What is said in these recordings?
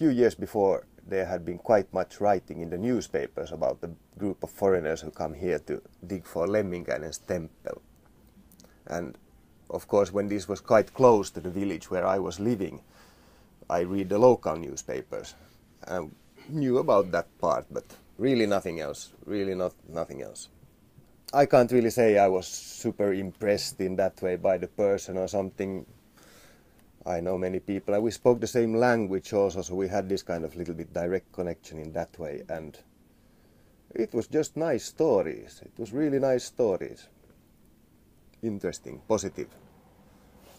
few years before, there had been quite much writing in the newspapers about the group of foreigners who come here to dig for Lemminkäinen's temple. And of course, when this was quite close to the village where I was living, I read the local newspapers and knew about that part, but really nothing else. Really not nothing else. I can't really say I was super impressed in that way by the person or something. I know many people, and we spoke the same language also, so we had this kind of little bit direct connection in that way. And it was just nice stories. It was really nice stories. Interesting, positive.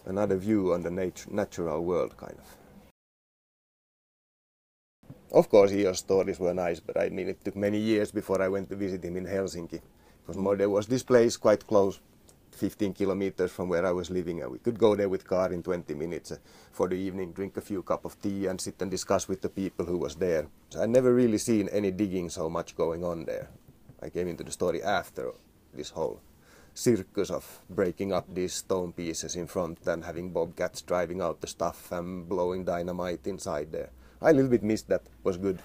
Another view on the nat- natural world, kind of. Of course, Ior's stories were nice, but I mean, it took many years before I went to visit him in Helsinki. Because there was this place quite close, 15 kilometers from where I was living, and we could go there with car in 20 minutes uh, for the evening, drink a few cup of tea, and sit and discuss with the people who was there. So I never really seen any digging so much going on there. I came into the story after this whole circus of breaking up these stone pieces in front and having bobcats driving out the stuff and blowing dynamite inside there. I a little bit missed that. Was good,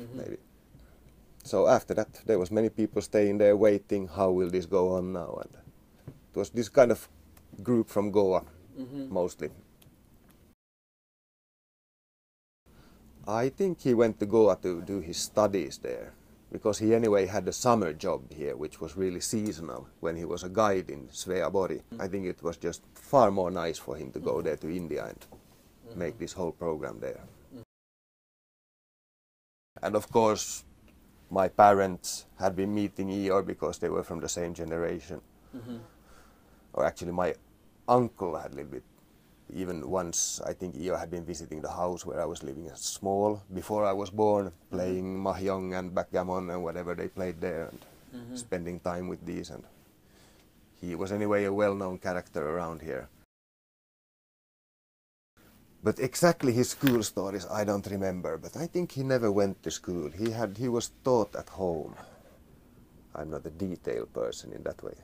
mm-hmm. maybe. So after that, there was many people staying there waiting. How will this go on now? And it was this kind of group from Goa, mm-hmm. mostly. I think he went to Goa to do his studies there because he anyway had a summer job here, which was really seasonal when he was a guide in Sveaborg. Mm-hmm. I think it was just far more nice for him to go mm-hmm. there to India and mm-hmm. make this whole program there. Mm-hmm. And of course, my parents had been meeting Ior because they were from the same generation. Mm-hmm. Or actually, my uncle had little bit. Even once, I think Ior had been visiting the house where I was living as small before I was born, mm-hmm. playing mahjong and backgammon and whatever they played there, and mm-hmm. spending time with these. And he was anyway a well-known character around here. But exactly his school stories I don't remember, but I think he never went to school. He had he was taught at home. I'm not a detail person in that way.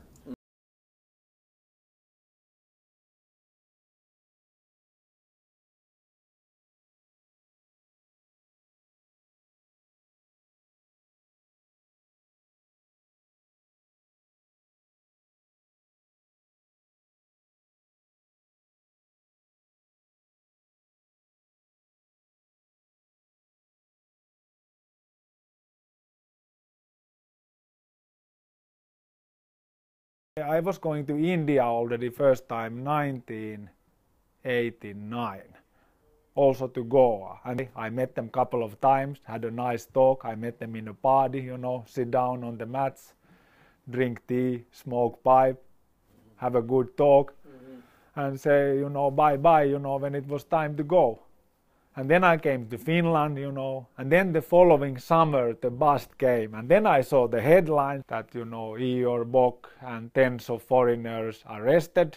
I was going to India already first time 1989 also to Goa. And I met them couple of times had a nice talk. I met them in a party you know sit down on the mats drink tea smoke pipe have a good talk mm-hmm. and say you know bye bye you know when it was time to go and then I came to Finland, you know, and then the following summer the bust came, and then I saw the headline that, you know, Ior Bock and tens of foreigners arrested,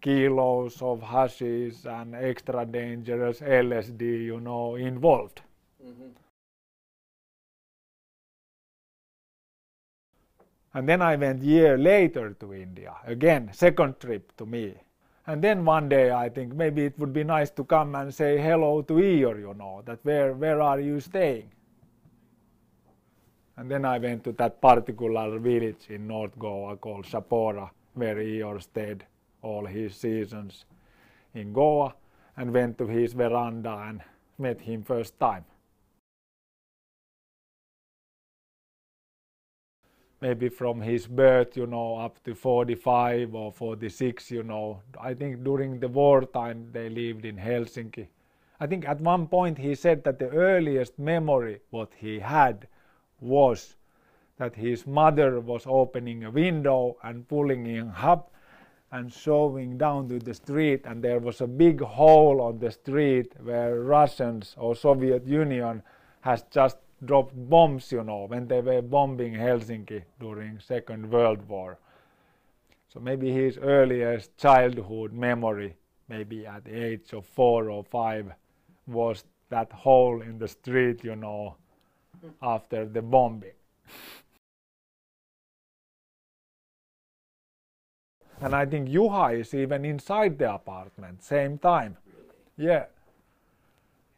kilos of hashish and extra dangerous LSD, you know, involved. Mm-hmm. And then I went year later to India, again, second trip to me. And then one day I think maybe it would be nice to come and say hello to Ior, you know, that where, where are you staying? And then I went to that particular village in North Goa called Sapora, where Ior stayed all his seasons in Goa and went to his veranda and met him first time. Maybe from his birth, you know, up to 45 or 46, you know. I think during the wartime they lived in Helsinki. I think at one point he said that the earliest memory what he had was that his mother was opening a window and pulling him up and showing down to the street and there was a big hole on the street where Russians or Soviet Union has just dropped bombs, you know, when they were bombing Helsinki during Second World War. So maybe his earliest childhood memory, maybe at the age of four or five, was that hole in the street, you know, mm. after the bombing. and I think Juha is even inside the apartment, same time. Yeah.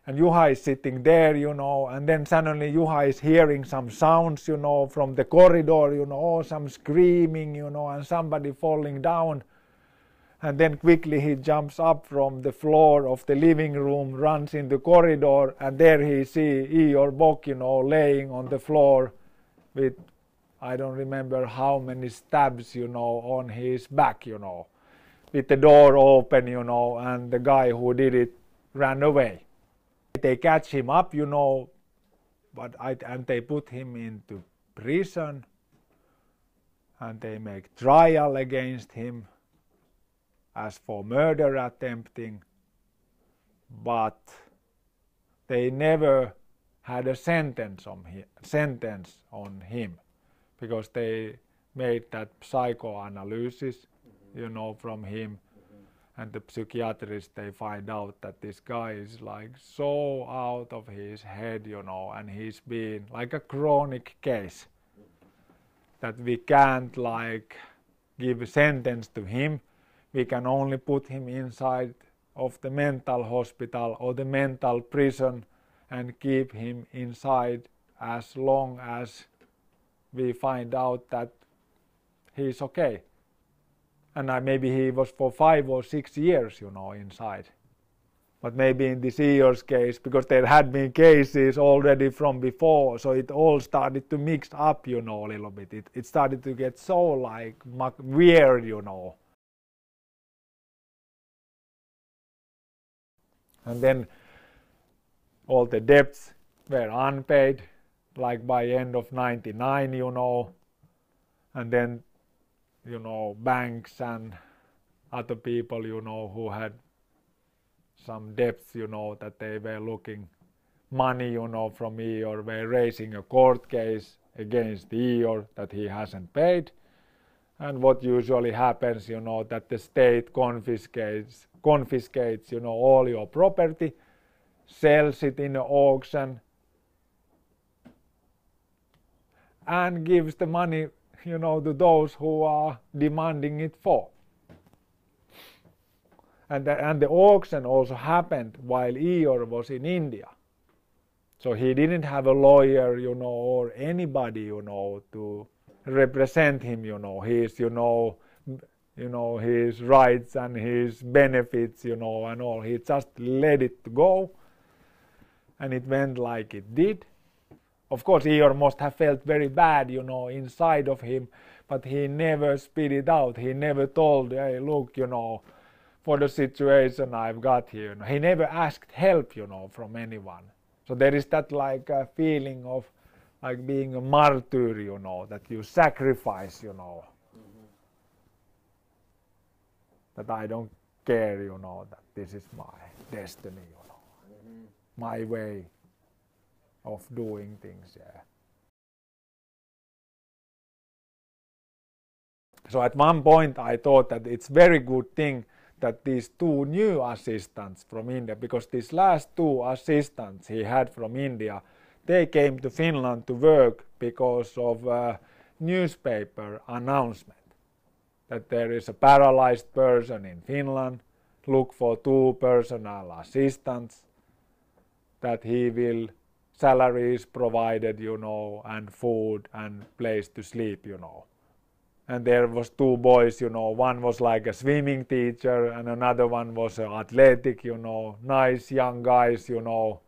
And Juha is sitting there, you know, and then suddenly Juha is hearing some sounds, you know, from the corridor, you know, oh, some screaming, you know, and somebody falling down. And then quickly he jumps up from the floor of the living room, runs in the corridor, and there he see Ior Bock, you know, laying on the floor with I don't remember how many stabs, you know, on his back, you know, with the door open, you know, and the guy who did it ran away they catch him up, you know, but I, and they put him into prison and they make trial against him as for murder attempting, but they never had a sentence on him, sentence on him because they made that psychoanalysis, you know, from him and the psychiatrists they find out that this guy is like so out of his head you know and he's been like a chronic case that we can't like give a sentence to him. We can only put him inside of the mental hospital or the mental prison and keep him inside as long as we find out that he's okay and uh, maybe he was for five or six years, you know, inside. But maybe in this Ior's case, because there had been cases already from before, so it all started to mix up, you know, a little bit. It, it started to get so like weird, you know. And then all the debts were unpaid, like by end of 99, you know. And then you know banks and other people you know who had some debts you know that they were looking money you know from me or were raising a court case against Ior that he hasn't paid. And what usually happens you know that the state confiscates confiscates you know all your property sells it in an auction and gives the money you know, to those who are demanding it for. And the, and the auction also happened while Ior was in India. So he didn't have a lawyer, you know, or anybody, you know, to represent him, you know, his, you know, you know, his rights and his benefits, you know, and all. He just let it go, and it went like it did of course, Ior must have felt very bad, you know, inside of him, but he never spit it out. He never told, hey, look, you know, for the situation I've got here. He never asked help, you know, from anyone. So there is that like a feeling of like being a martyr, you know, that you sacrifice, you know. Mm-hmm. That I don't care, you know, that this is my destiny, you know, mm-hmm. my way of doing things. Yeah. So at one point I thought that it's very good thing that these two new assistants from India, because these last two assistants he had from India, they came to Finland to work because of a newspaper announcement that there is a paralyzed person in Finland, look for two personal assistants, that he will salaries provided, you know, and food and place to sleep, you know. And there was two boys, you know, one was like a swimming teacher and another one was athletic, you know, nice young guys, you know,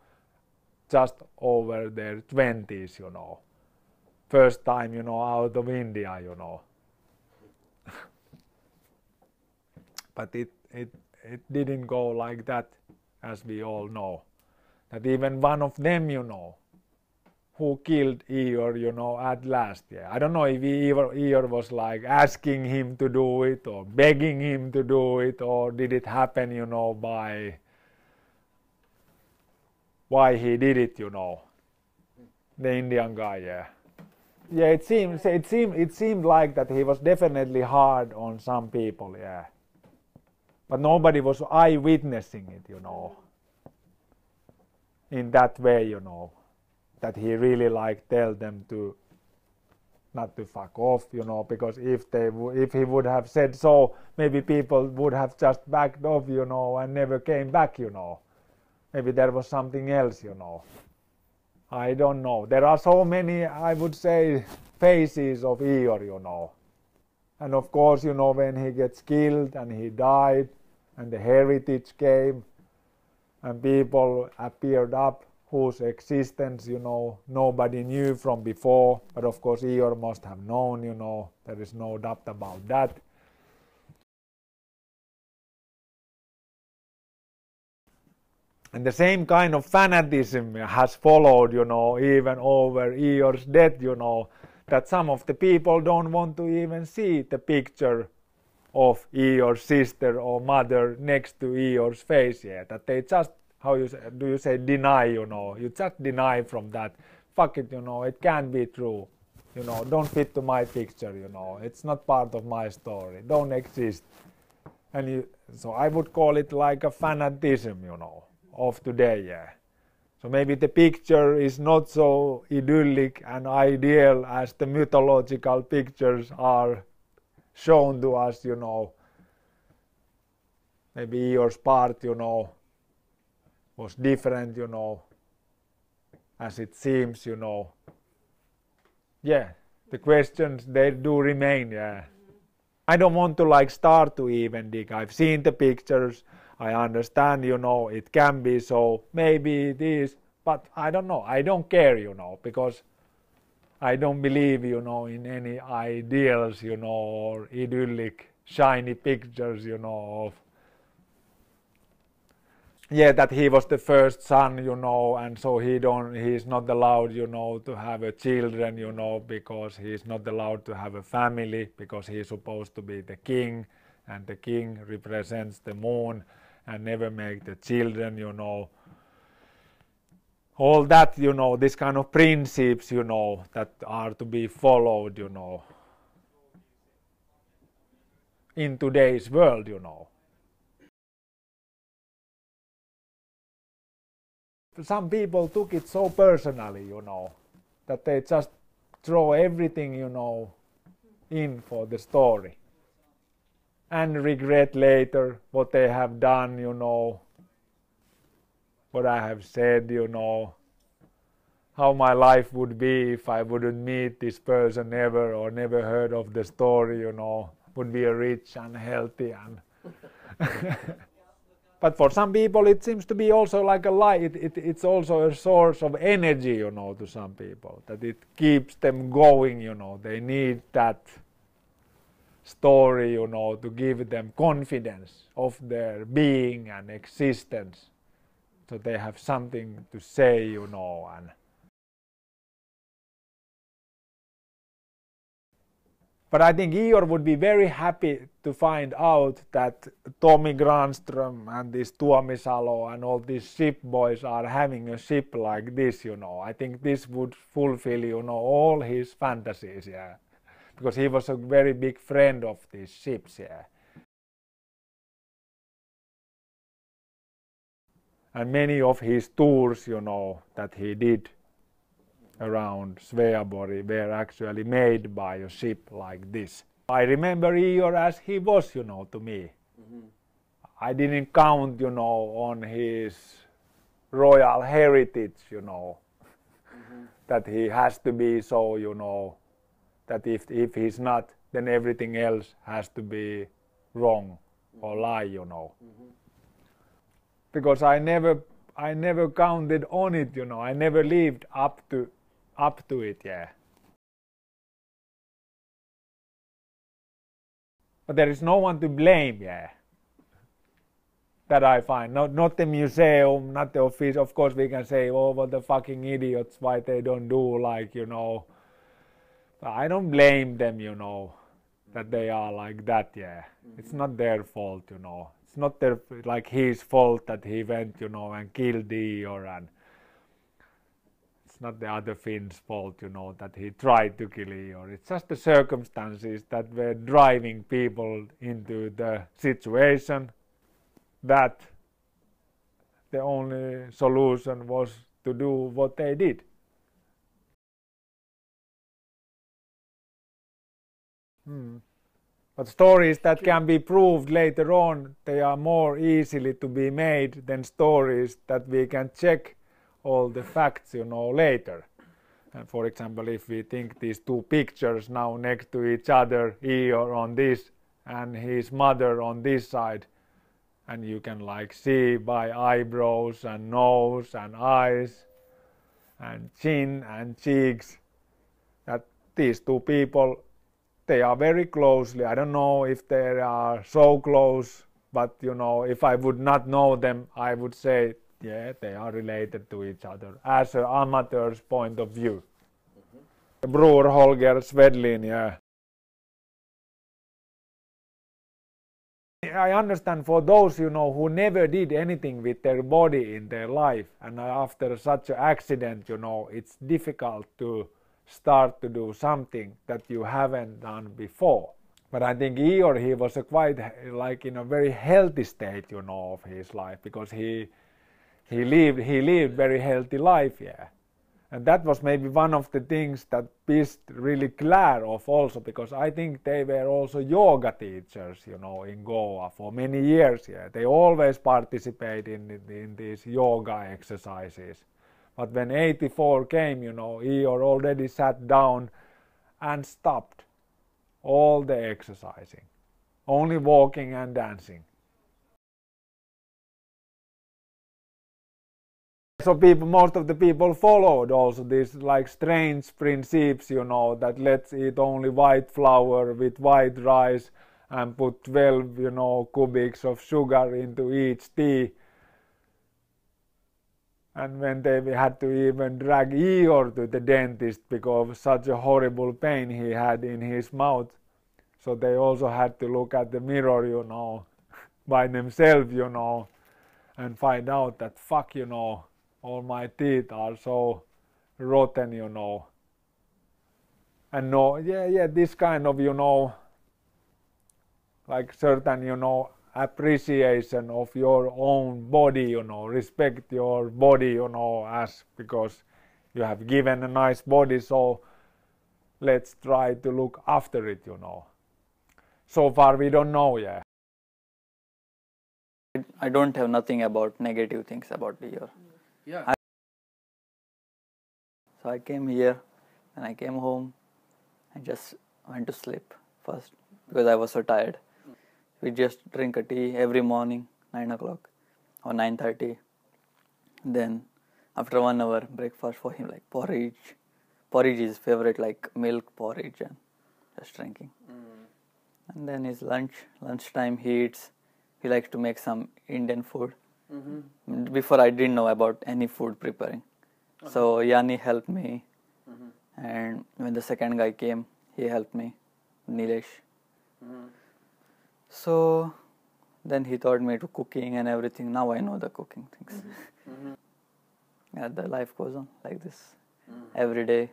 just over their 20s, you know. First time, you know, out of India, you know. but it, it, it didn't go like that, as we all know that even one of them, you know, who killed Ior, you know, at last. Yeah, I don't know if Ior was like asking him to do it or begging him to do it, or did it happen, you know, by why he did it, you know, the Indian guy. Yeah, yeah. It seems it seemed it seemed like that he was definitely hard on some people. Yeah, but nobody was eyewitnessing it, you know in that way, you know, that he really like tell them to not to fuck off, you know, because if they if he would have said so, maybe people would have just backed off, you know, and never came back, you know. maybe there was something else, you know. I don't know. There are so many, I would say, faces of Ior, you know. And of course, you know, when he gets killed and he died, and the heritage came, people appeared up whose existence, you know, nobody knew from before. But of course, Ior must have known, you know, there is no doubt about that. And the same kind of fanatism has followed, you know, even over Ior's death, you know, that some of the people don't want to even see the picture of Ior's sister or mother next to Ior's face yeah, That they just, how you say, do you say, deny, you know, you just deny from that. Fuck it, you know, it can't be true. You know, don't fit to my picture, you know, it's not part of my story, don't exist. And you, so I would call it like a fanatism, you know of today. Yeah. So maybe the picture is not so idyllic and ideal as the mythological pictures are shown to us, you know. Maybe your part, you know, was different, you know, as it seems, you know. Yeah, the questions they do remain, yeah. I don't want to like start to even dig. I've seen the pictures. I understand, you know, it can be so, maybe it is, but I don't know. I don't care, you know, because I don't believe, you know, in any ideals, you know, or idyllic, shiny pictures, you know, of yeah that he was the first son you know and so he don't he's not allowed you know to have a children you know because he's not allowed to have a family because he's supposed to be the king and the king represents the moon and never make the children, you know. All that, you know, this kind of principles, you know, that are to be followed, you know, in today's world, you know. Some people took it so personally, you know, that they just throw everything, you know, in for the story and regret later what they have done, you know, what I have said, you know, how my life would be if I wouldn't meet this person ever or never heard of the story, you know, would be a rich and healthy and. but for some people, it seems to be also like a lie. It, it, it's also a source of energy, you know, to some people, that it keeps them going, you know, they need that story, you know, to give them confidence of their being and existence. So they have something to say, you know, and But I think Ior would be very happy to find out that Tommy Granström and this Tuomisalo and all these ship boys are having a ship like this, you know. I think this would fulfill, you know, all his fantasies, yeah because he was a very big friend of these ships yeah. And many of his tours, you know, that he did around Sveaborg were actually made by a ship like this. I remember Ior as he was, you know, to me. Mm-hmm. I didn't count, you know, on his royal heritage, you know, mm-hmm. that he has to be so, you know, that if, if he's not, then everything else has to be wrong or lie, you know. Because I never, I never counted on it, you know. I never lived up to, up to it, yeah. But there is no one to blame, yeah. That I find. Not not the museum, not the office. Of course, we can say, oh, what the fucking idiots, why they don't do like you know I don't blame them, you know, that they are like that. Yeah, mm-hmm. it's not their fault, you know. It's not their like his fault that he went, you know, and killed Ior, and it's not the other Finn's fault, you know, that he tried to kill Ior. It's just the circumstances that were driving people into the situation that the only solution was to do what they did. Hmm. But stories that can be proved later on, they are more easily to be made than stories that we can check all the facts, you know, later. And for example, if we think these two pictures now next to each other, Ior on this and his mother on this side, and you can like see by eyebrows and nose and eyes and chin and cheeks that these two people they are very closely. I don't know if they are so close but you know if i would not know them i would say yeah they are related to each other as an amateur's point of view. Mm-hmm. bror holger svedlin yeah. I understand for those you know who never did anything with their body in their life, and after such an accident, you know, it's difficult to start to do something that you haven't done before. But I think Ior, he was a quite like in a very healthy state, you know, of his life because he he lived he lived very healthy life, yeah. And that was maybe one of the things that pissed really glad off also because I think they were also yoga teachers, you know, in Goa for many years. Yeah, they always participate in, in these yoga exercises. But when 84 came, you know, Ior already sat down and stopped all the exercising, only walking and dancing. So people, most of the people followed also these like strange principles, you know, that let's eat only white flour with white rice and put 12, you know, cubics of sugar into each tea. And when they had to even drag Ior to the dentist because of such a horrible pain he had in his mouth. So they also had to look at the mirror, you know, by themselves, you know, and find out that fuck, you know, all my teeth are so rotten, you know. And no, yeah, yeah, this kind of, you know, like certain, you know, appreciation of your own body, you know, respect your body, you know, as because you have given a nice body, so let's try to look after it, you know. So far, we don't know yet. I don't have nothing about negative things about the year. Yeah. I, so I came here and I came home. I just went to sleep first because I was so tired. We just drink a tea every morning, nine o'clock or nine thirty. Then after one hour breakfast for him like porridge. Porridge is favorite like milk porridge and just drinking. Mm. And then his lunch. Lunchtime he eats. He likes to make some Indian food Mm-hmm. Before I didn't know about any food preparing. Uh-huh. So yani helped me, mm-hmm. and when the second guy came, he helped me, Nilesh. Mm-hmm. So then he taught me to cooking and everything. Now I know the cooking things. Mm-hmm. Mm-hmm. yeah, the life goes on like this mm. every day.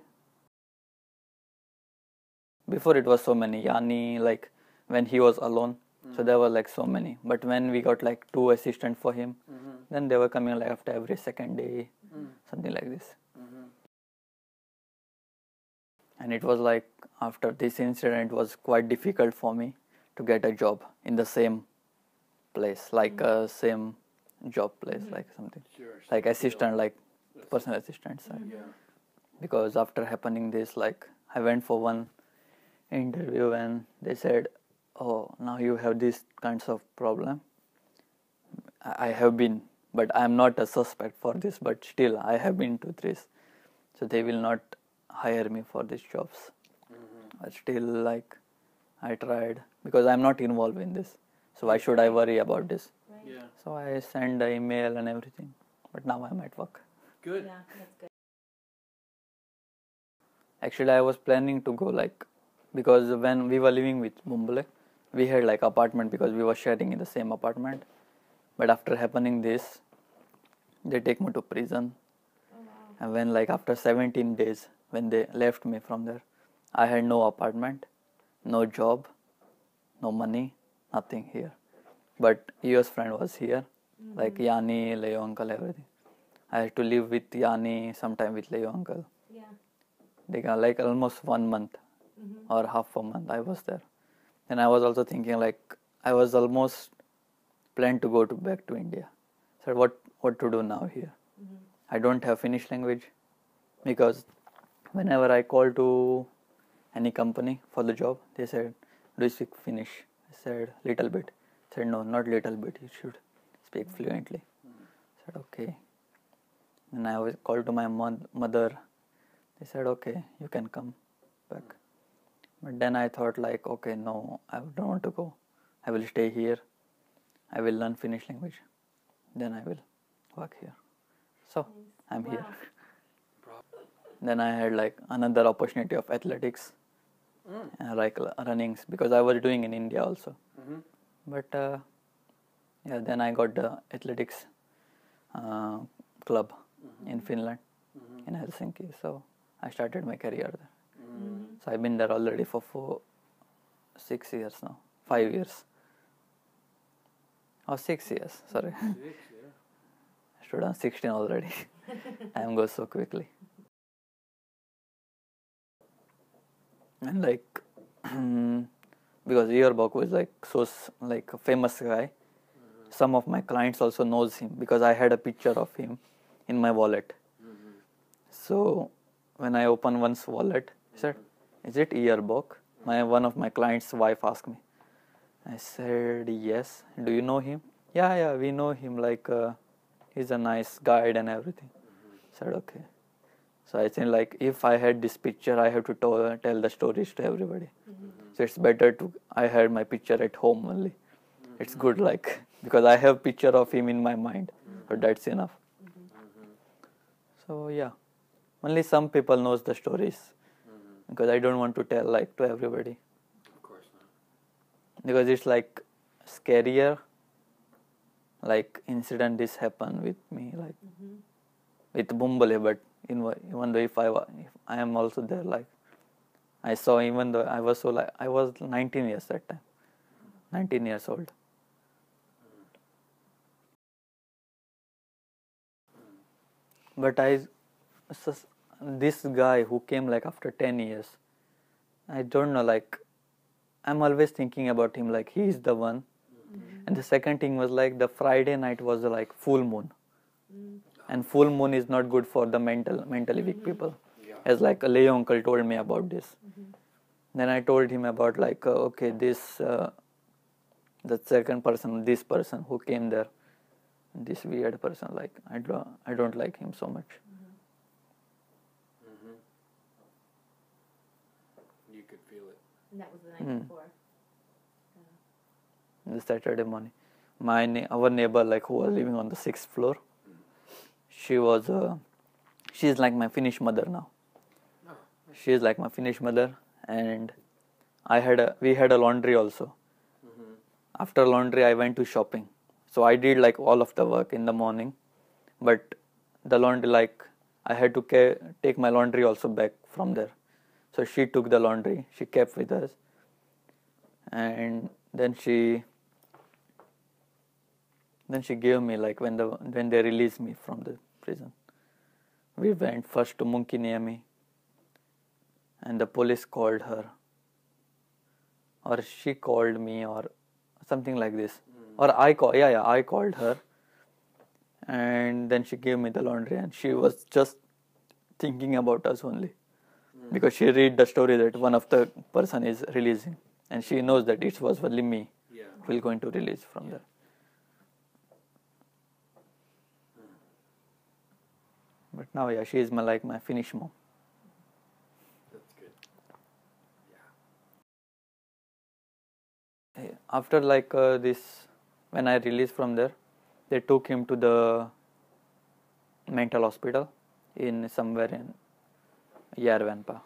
Before it was so many Yanni, like when he was alone, so there were like so many. But when we got like two assistants for him, mm-hmm. then they were coming like after every second day, mm. something like this. Mm-hmm. And it was like after this incident, it was quite difficult for me to get a job in the same place, like mm-hmm. a same job place, mm-hmm. like something, sure, like assistant, like personal assistant. So. Yeah. Because after happening this, like I went for one interview and they said oh now you have these kinds of problem i have been but i am not a suspect for this but still i have been to this so they will not hire me for these jobs mm-hmm. but still like i tried because i'm not involved in this. So why should i worry about this? Right. yeah. so i send the email and everything but now i'm at work. Good. Yeah that's good. Actually i was planning to go like because when we were living with Mumbule, we had like apartment because we were sharing in the same apartment. But after happening this they take me to prison. Oh, wow. and when like after 17 days when they left me from there i had no apartment no job no money nothing here but us friend was here mm-hmm. like yani leo uncle everything i had to live with yani sometime with leo uncle yeah they got like almost one month mm-hmm. or half a month i was there Then I was also thinking like I was almost planned to go to back to India. So what what to do now here? I don't have Finnish language because whenever I call to any company for the job, they said, "Do you speak Finnish?" I said, "Little bit." I said, "No, not little bit. You should speak fluently." I said, "Okay." And I was called to my mo- mother. They said, "Okay, you can come back." But then I thought, like, okay, no, I don't want to go. I will stay here. I will learn Finnish language. Then I will work here. So I'm here. Then I had like another opportunity of athletics, uh, like runnings, because I was doing in India also. But uh, yeah, then I got the athletics uh, club in Finland, in Helsinki. So I started my career there. So I've been there already for four, six years now, five years. Or Oh, six years. Sorry, stood on 16 already. I am going so quickly. And like, because Ior Bock was like so like a famous guy. Some of my clients also knows him because I had a picture of him in my wallet. So when I open one's wallet, said, "Is it Ior Bock?" My one of my clients' wife asked me. I said, "Yes." Do you know him? Yeah, yeah, we know him. Like, uh, he's a nice guide and everything. said, "Okay." So I think like if I had this picture, I have to to- tell the stories to everybody. Mm-hmm. So it's better to I had my picture at home only. It's mm-hmm. good like because I have picture of him in my mind, but mm-hmm. that's enough. So yeah, only some people knows the stories because I don't want to tell like to everybody Of course not. because it's like scarier. Like incident this happened with me like with Bumbale, but even though if I if I am also there, like I saw even though I was so like I was 19 years that time, 19 years old. But I, this guy who came like after 10 years, I don't know like I'm always thinking about him like he is the one. Mm-hmm. And the second thing was like the Friday night was like full moon mm-hmm. And full moon is not good for the mental mentally weak people as like a lay uncle told me about this then i told him about like uh, okay this uh, the second person this person who came there this weird person like i don't i don't like him so much Mm-hmm. You could feel it. And that was the night Mm. before. the saturday morning my ne- our neighbor like who was living on the sixth floor she was uh, she's like my finnish mother now No. she is like my Finnish mother, and I had a we had a laundry also. Mm-hmm. After laundry, I went to shopping, so I did like all of the work in the morning, but the laundry like I had to ca- take my laundry also back from there. So she took the laundry, she kept with us, and then she then she gave me like when the when they released me from the prison. We went first to Munkiniemi and the police called her. Or she called me or something like this. Hmm. Or i call yeah yeah i called her and then she gave me the laundry and she was just thinking about us only. Hmm. Because she read the story that one of the person is releasing and she knows that it was only me Yeah. who will going to release from there now yeah she is my like my finnish mom That's good. Eh, after like uh, this when i released from there they took him to the mental hospital in somewhere in Järvenpää.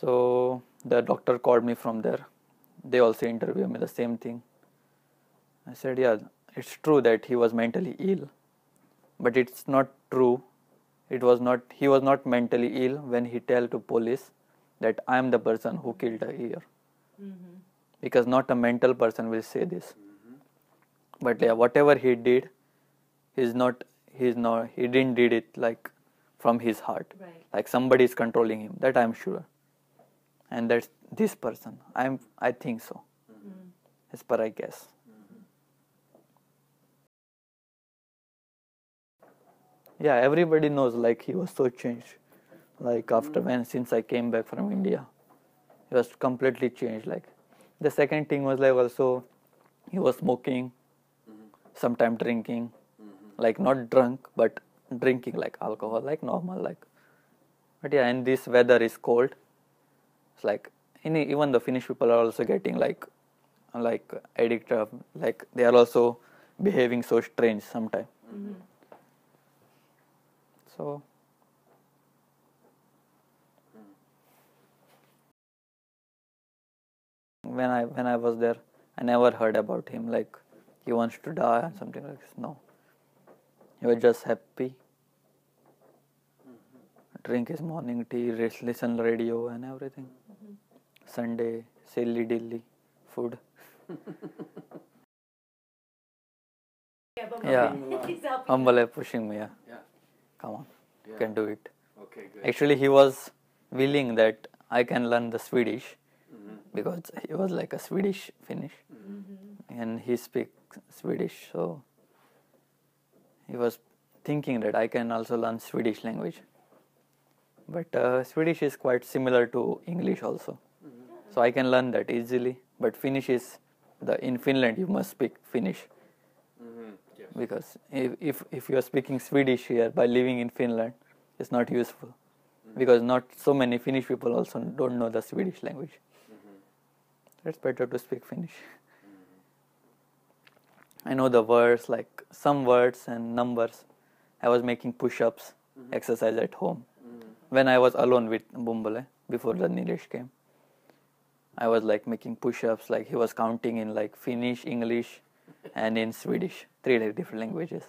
So the doctor called me from there. They also interviewed me the same thing. I said, yeah, it's true that he was mentally ill, but it's not true. It was not. He was not mentally ill when he tell to police that I am the person who killed a ear Mm-hmm. because not a mental person will say this but yeah whatever he did he's not he's not he didn't did it like from his heart Right. like somebody is controlling him that i'm sure and that's this person. I'm I think so. As per I guess. Yeah, everybody knows like he was so changed. Like after hmm. when since I came back from India. He was completely changed. Like the second thing was like also he was smoking, mm-hmm. sometime drinking, mm-hmm. like not drunk but drinking like alcohol, like normal like. But yeah, and this weather is cold. It's like even the Finnish people are also getting like like addicted, like they are also behaving so strange sometimes. Mm-hmm. So when I when I was there, I never heard about him like he wants to die or something like this. No, he was just happy. Drink his morning tea, listen radio and everything. Sunday, silly dilly, food. Yeah. Humble pushing me. Yeah. Come on, you Yeah. can do it. Okay, good. Actually, he was willing that I can learn the Swedish Mhm. because he was like a Swedish Finnish and he speaks Swedish. So he was thinking that I can also learn Swedish language. But uh, Swedish is quite similar to English also. So I can learn that easily. But Finnish is the in Finland you must speak Finnish. Because if, if, if you are speaking Swedish here by living in Finland, it's not useful mm-hmm. because not so many Finnish people also don't know the Swedish language. Mm-hmm. It's better to speak Finnish. Mm-hmm. I know the words like some words and numbers. I was making push-ups, exercise at home when I was alone with Bumbale before the Nilesh came. I was like making push-ups, like he was counting in like Finnish, English, and in Swedish, three different languages.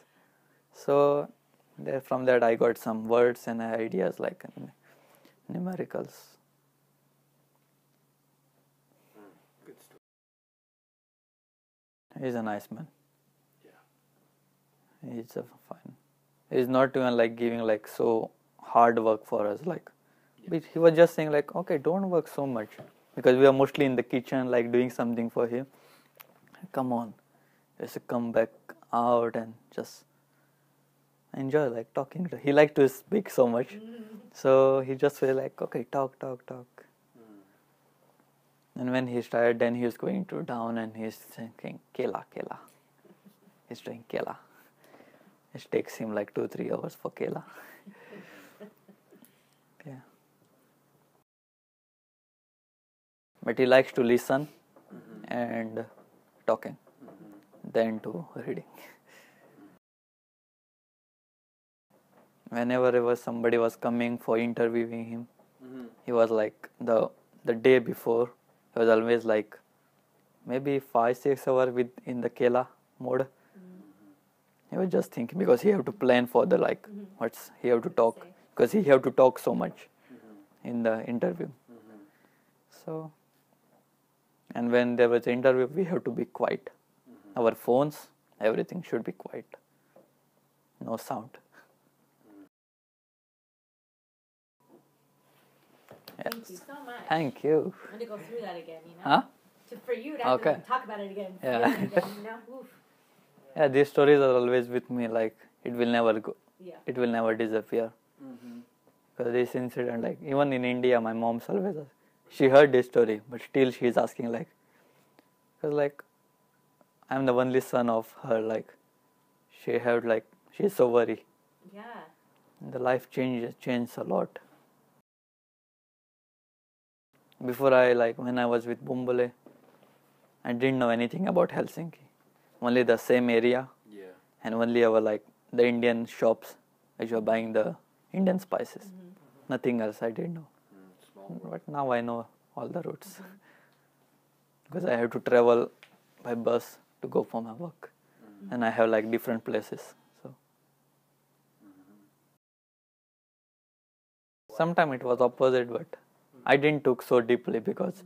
So there, from that I got some words and ideas like numericals. He's a nice man. Yeah. He's a fine. He's not even like giving like so hard work for us. Like, but he was just saying like, okay, don't work so much because we are mostly in the kitchen, like doing something for him. Come on, just come back out and just enjoy like talking. To, he liked to speak so much, mm-hmm. so he just felt like, okay, talk, talk, talk. Mm. And when he's tired, then he's going to down and he's thinking, Kela, Kela. He's doing Kela. It takes him like two, three hours for Kela. yeah. But he likes to listen mm-hmm. and talking, then to reading. Whenever was somebody was coming for interviewing him, Mhm. he was like the the day before he was always like maybe five six hours with in the kela mode. Mm-hmm. He was just thinking because he have to plan for the like mm-hmm. what's he have to talk because he have to talk so much mm-hmm. in the interview. So and when there was interview we have to be quiet our phones everything should be quiet no sound Thank you so much. thank you I'm going to go through that again, you know? huh To, for you to have Okay. to talk about it again. Yeah. it again, you know? Oof. yeah these stories are always with me like it will never go Yeah. it will never disappear Mm-hmm. because this incident like even in india my mom's always she heard this story but still she's asking like because like i'm the only son of her like she had like she's so worried Yeah. the life changes changed a lot before i like when i was with bumbale i didn't know anything about helsinki only the same area Yeah. and only our like the Indian shops which were buying the Indian spices. Nothing else I didn't know. Mm. But now I know all the routes because I have to travel by bus to go for my work, mm-hmm. and I have like different places. So. Mm-hmm. Sometimes it was opposite, but mm-hmm. I didn't took so deeply because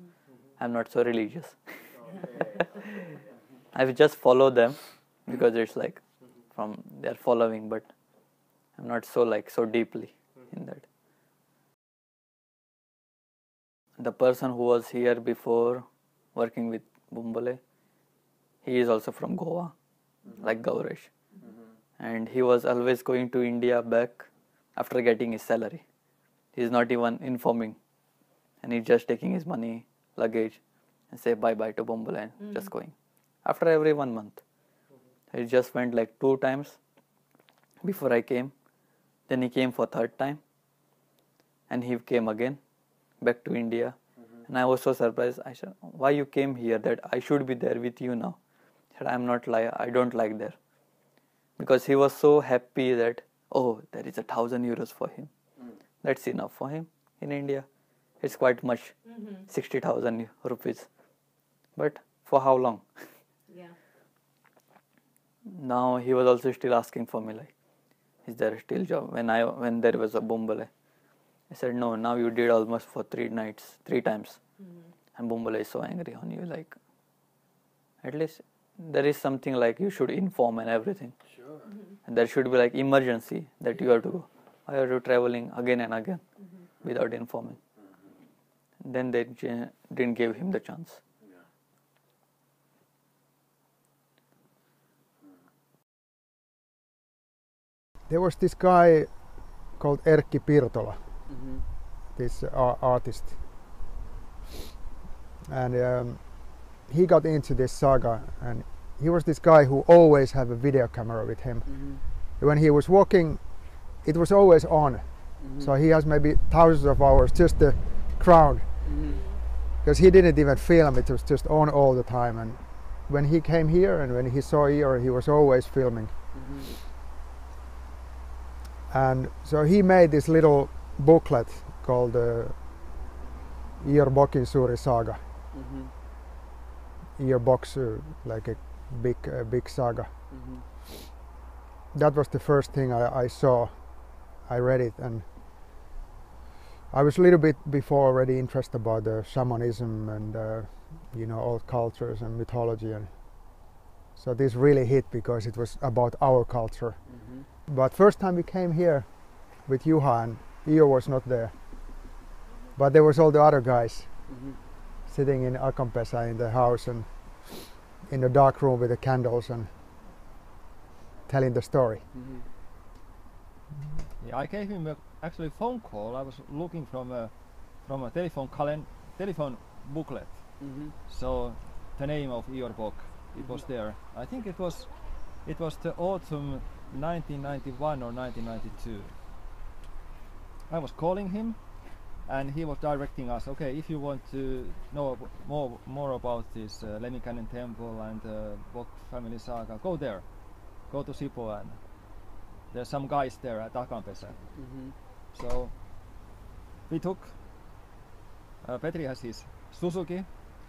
I'm not so religious. I will just follow them because it's like from they're following, but I'm not so like so deeply in that. the person who was here before working with Bumbale, he is also from Goa, mm-hmm. like Gaurash. Mm-hmm. And he was always going to India back after getting his salary. He's not even informing. And he's just taking his money, luggage, and say bye bye to Bumbale and mm-hmm. just going. After every one month. He just went like two times before I came. Then he came for third time. And he came again back to India. And I was so surprised. I said, Why you came here? That I should be there with you now. I'm not like I don't like there. Because he was so happy that oh there is a thousand euros for him. Hmm. That's enough for him in India. It's quite much. Mm-hmm. Sixty thousand rupees. But for how long? Yeah. now he was also still asking for me like is there a still job when i when there was a bombale i said no now you did almost for three nights three times mm-hmm. and bombale is so angry on you like at least there is something like you should inform and everything. Sure. and there should be like emergency that you have to go. Why are you traveling again and again without informing? Then they j- didn't give him the chance. Yeah. There was this guy called Erkki Pirtola, this uh, artist, and um, he got into this saga. And he was this guy who always had a video camera with him. Mm-hmm. When he was walking, it was always on. Mm-hmm. So he has maybe thousands of hours just the crowd, mm-hmm. because he didn't even film. It was just on all the time. And when he came here and when he saw here, he was always filming. And so he made this little booklet called uh, Ior Bokin Suuri Saga. Ior Bock's, uh, like a big, big saga. That was the first thing I, I saw. I read it and I was a little bit before already interested about the shamanism and uh, you know old cultures and mythology and so this really hit because it was about our culture. But first time we came here with Juha and Ior was not there. But there was all the other guys sitting in Akampesa in the house and in the dark room with the candles and telling the story. Mm-hmm. Yeah, I gave him a, actually a phone call. I was looking from a from a telephone calen- telephone booklet. Mm-hmm. So the name of Ior Bock, it was mm-hmm. there. I think it was it was the autumn 1991 or 1992. I was calling him, and he was directing us. Okay, if you want to know more more about this uh, Lemminkäinen temple and uh, Bock family saga, go there. Go to Sipoo and there's some guys there at Akampesa. So we took. Uh, Petri has his Suzuki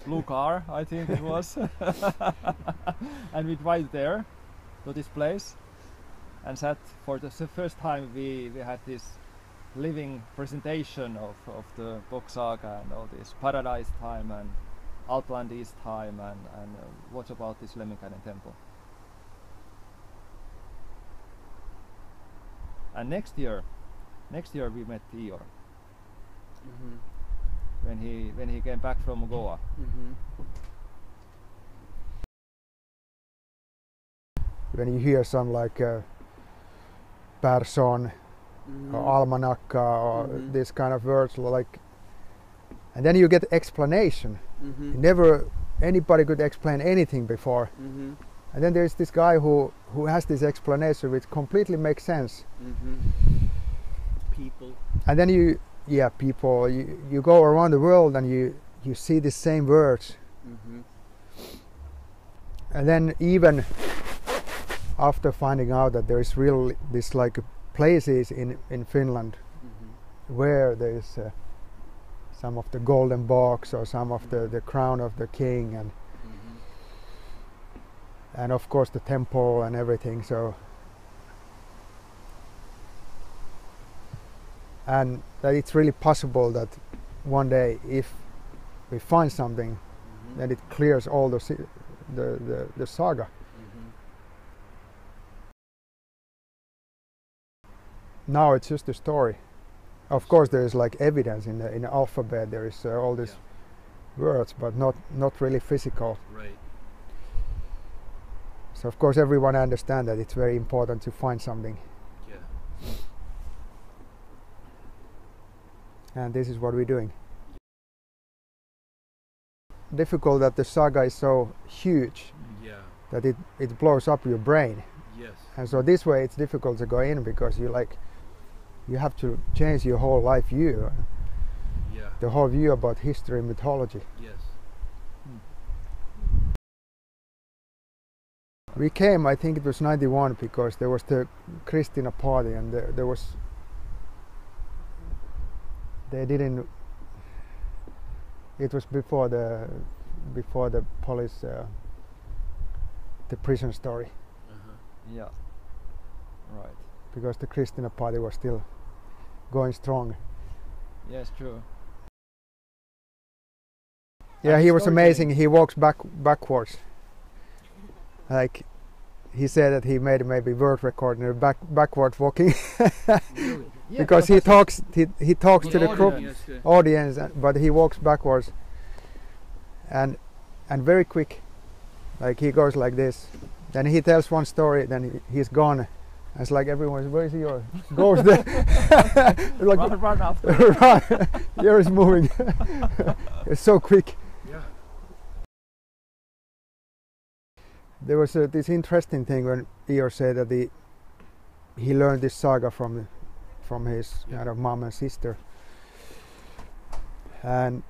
blue car, I think it was, and we drive there to this place and sat for the first time. We we had this living presentation of, of the Bock saga and all this paradise time and Outland East time and and uh, what about this Lemminkäinen temple. And next year, next year we met Ior when he when he came back from Goa. When you hear some like uh, person Mm-hmm. or almanacca or Mhm. this kind of words like and then you get explanation. Mm-hmm. Never anybody could explain anything before. Mm-hmm. And then there's this guy who who has this explanation which completely makes sense. People. and then you yeah people you, you go around the world and you you see the same words. And then even after finding out that there is really this like places in in Finland mm-hmm. where there is uh, some of the golden box or some of the mm-hmm. the crown of the king and mm-hmm. and of course the temple and everything so and that it's really possible that one day if we find something then it clears all the the, the, the saga now it's just a story Of course, there is like evidence in the in the alphabet. There is uh, all these words, but not not really physical. Right. So of course, everyone understands that it's very important to find something, Yeah. and this is what we're doing. Difficult that the saga is so huge Yeah. that it, it blows up your brain, Yes. and so this way it's difficult to go in because you like you have to change your whole life view, Yeah. the whole view about history, and mythology. Yes. We came, I think it was 91, because there was the Christina party and there, there was. They didn't. It was before the before the police. Uh, the prison story, Uh-huh. Yeah. Right. because the Christina party was still going strong. Yes, true. Yeah, And he was amazing. He walks back backwards. Like he said that he made maybe world record in back backwards walking because he talks he, he talks to the group audience. Uh, but he walks backwards and and very quick. Like he goes like this. Then he tells one story, then he, he's gone. It's like everyone's where is he? Or goes there. like Run, run after. right, yours moving. it's so quick. Yeah. There was uh, this interesting thing when Ior said that he he learned this saga from from his Yeah. kind of mom and sister. And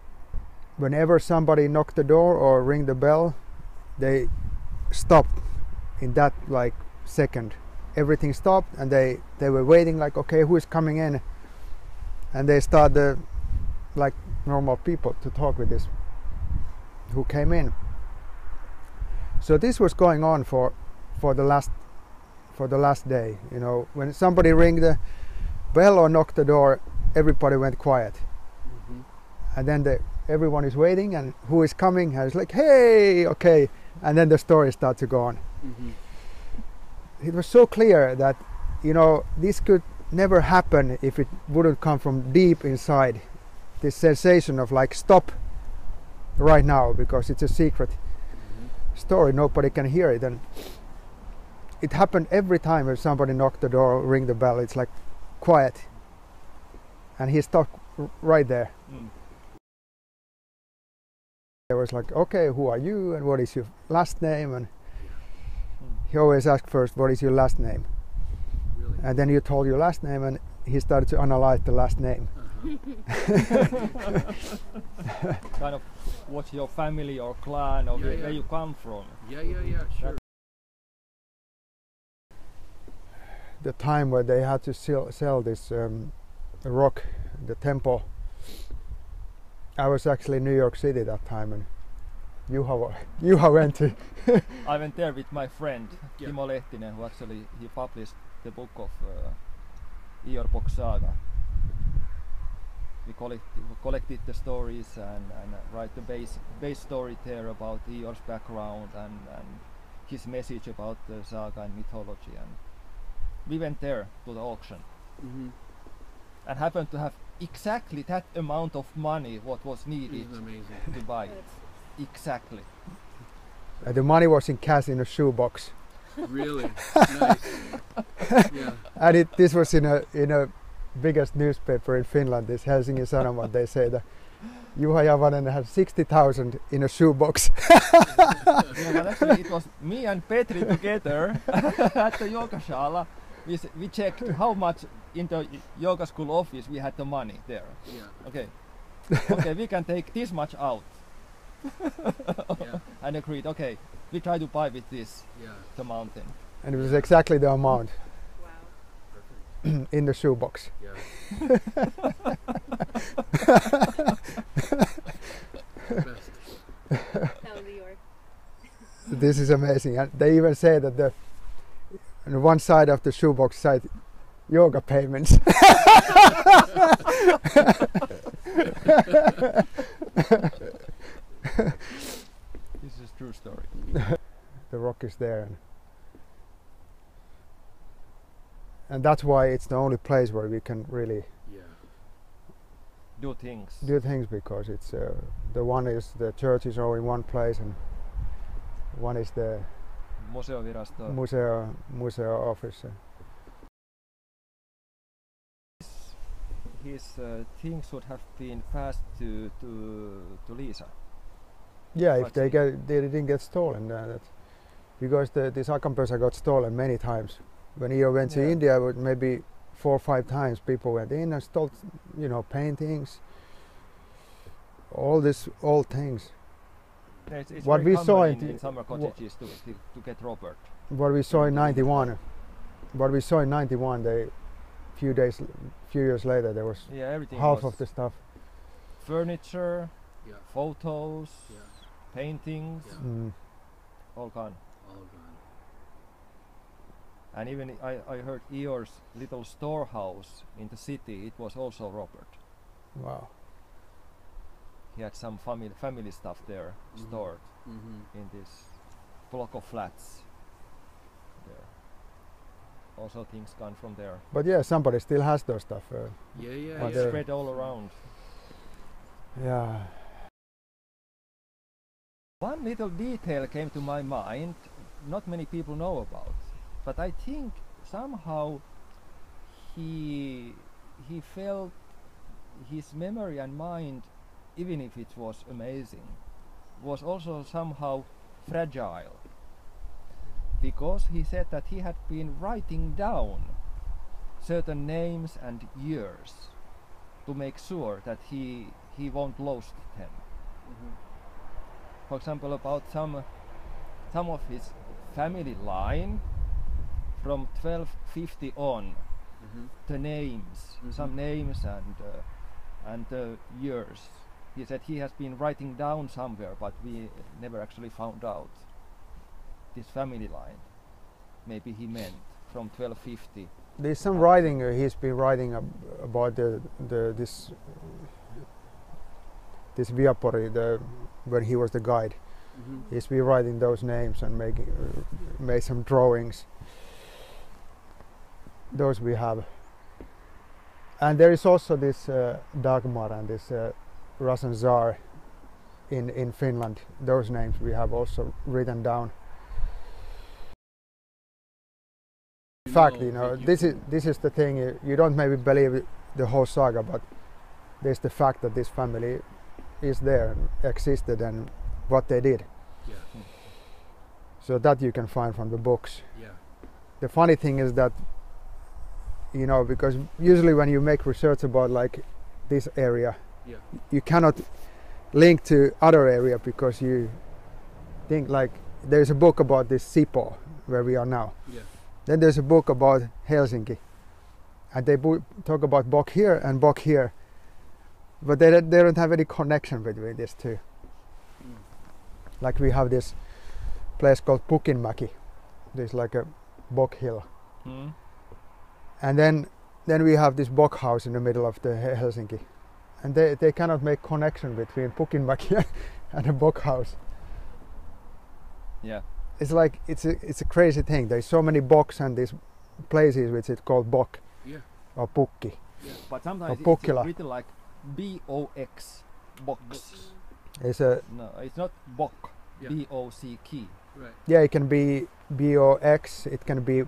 whenever somebody knocked the door or ring the bell, they stopped in that like second. Everything stopped and they they were waiting like okay who is coming in, and they started like normal people to talk with this who came in. So this was going on for for the last for the last day. You know, when somebody ring the bell or knocked the door, everybody went quiet, Mhm. and then the, everyone is waiting, and who is coming? And it's like, hey, okay, and then the story starts to go on. Mhm. It was so clear that you know this could never happen if it wouldn't come from deep inside. This sensation of like stop right now because it's a secret story nobody can hear it and it happened every time if somebody knocked the door or ring the bell it's like quiet and he stopped right there Mm. it was like okay who are you and what is your last name and. He always asked first what is your last name Really? and then you told your last name and he started to analyze the last name kind of what's your family or clan or Yeah, where, yeah. where you come from. Yeah, yeah, yeah, sure. the time where they had to sell, sell this um, rock the temple i was actually in new york city that time and Juha, wa- Juha went I went there with my friend Yeah. Timo Lehtinen, who actually he published the book of uh, Ior Bock Saga. We collect, collected the stories and, and uh, write the base base story there about Ior's background and, and his message about the saga and mythology. And we went there to the auction Mm-hmm. and happened to have exactly that amount of money what was needed to buy it. Exactly. uh, the money was in cash in a shoebox Really? nice. Yeah. and it, this was in a in a biggest newspaper in finland this helsinki sanomat they say that Juha Javanen had 60000 in a shoebox Yeah, but actually it was me and Petri together at the yoga shala. We, we checked how much in the yoga school office we had the money there. Yeah. Okay, okay, we can take this much out Yeah. and agreed. Okay, we try to buy with this Yeah. the mountain. and it was exactly the amount Wow. In the shoebox Yeah. Best. That was York. this is amazing and they even say that the on one side of the shoebox side yoga payments This is true story. the rock is there and, and that's why it's the only place where we can really Yeah. do things. do things because it's uh, the one is the church is all in one place and one is the Museovirasto. museo museo office. uh, His uh, things should have been passed to to to Lisa. Yeah, if they get they didn't get stolen, uh, that because the this Akampersa got stolen many times. When he went to Yeah. India, maybe four or five times, people went in and stole, you know, paintings, all this old things. Yeah, It's, it's What very we saw in in, summer cottages to, to, to get Robert. What we saw in Mm. '91, what we saw in '91, they few days, few years later, there was Yeah, everything. half was of the stuff. furniture, Yeah. photos, Yeah. Paintings, Yeah. Mm, all gone. All gone. And even I, I heard Ior's little storehouse in the city. It was also Robert. wow. He had some family family stuff there Mhm. stored Mm-hmm. in this block of flats. There. Also things gone from there. But yeah, somebody still has those stuff. Uh, Yeah, yeah, But It's spread all around. yeah. One little detail came to my mind, not many people know about, but I think somehow he he felt his memory and mind, even if it was amazing, was also somehow fragile. Because he said that he had been writing down certain names and years to make sure that he he won't lose them Mm-hmm. For example, about some some of his family line from 1250 on, Mm-hmm. the names, some Mhm. names and uh, and uh, years. He said he has been writing down somewhere, but we never actually found out this family line. Maybe he meant from 1250. There's some writing uh, he's been writing ab- about the, the this this Viapori, the when he was the guide. Mm-hmm. He's been writing those names and making uh, made some drawings. Those we have. And there is also this uh, Dagmar and this uh, Russian Tsar in in Finland. Those names we have also written down. In fact, you know, this is this is the thing. You, you don't maybe believe the whole saga, but there's the fact that this family is there, existed, and what they did. Yeah, So that you can find from the books. yeah, The funny thing is that, you know, because usually when you make research about like this area, yeah, you cannot link to other area because you think like there's a book about this Sipoo where we are now. yeah. Then there's a book about Helsinki, and they bo- talk about Bock here and Bock here, but they don't- they don't have any connection between these two. Mm. Like we have this place called Pukinmäki. There's like a bog hill, Hmm? and then then we have this bog house in the middle of the Helsinki, and they they cannot make connection between Pukinmäki and a bog house. Yeah. It's like it's a it's a crazy thing. There's so many bogs and these places which is called bog. Yeah. or Pukki. But sometimes Or it's written like B O X box. It's a No, it's not bok. Yeah. B O C K. Right. yeah. It can be B O X. It can be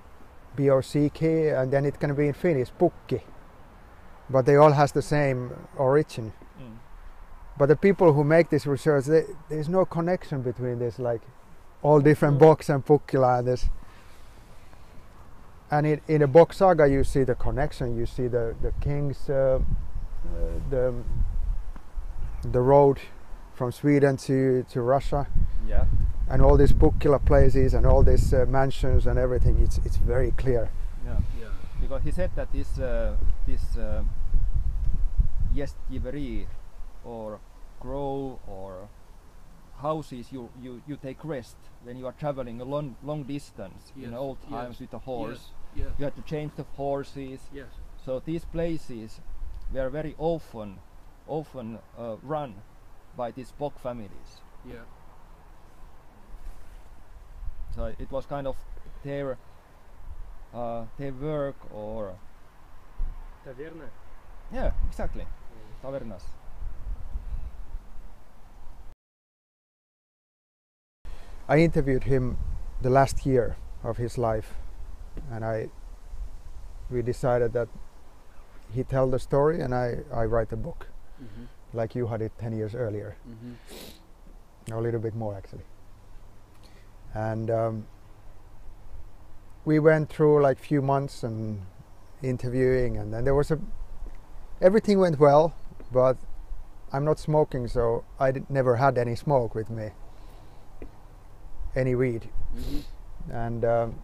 B O C K, and then it can be in Finnish Pukki. But they all has the same origin. Mm. But the people who make this research, they, there's no connection between this, like all different Mm. box and Pukkila and this. And in, in a box saga, you see the connection. You see the the kings, uh, the the road from Sweden to to Russia, Yeah. and all these Pukkila places and all these uh, mansions and everything. It's it's very clear. Yeah. Yeah. Because he said that this uh, this uh, Gästgiveri or grow or houses you, you, you take rest when you are traveling a long long distance in Yes, old yes, times with a horse. Yes. You had to change the horses. Yes. So these places were very often often uh, run by these Bock families. Yeah. So it was kind of their uh, their work or Taverna. yeah exactly tavernas? I interviewed him the last year of his life, and I we decided that he tell the story and I, I write the book, Mhm. like you had it ten years earlier, Mhm. a little bit more actually. And um, we went through like few months and interviewing, and then there was a everything went well, but I'm not smoking, so I d- never had any smoke with me, any weed. Mhm. and um,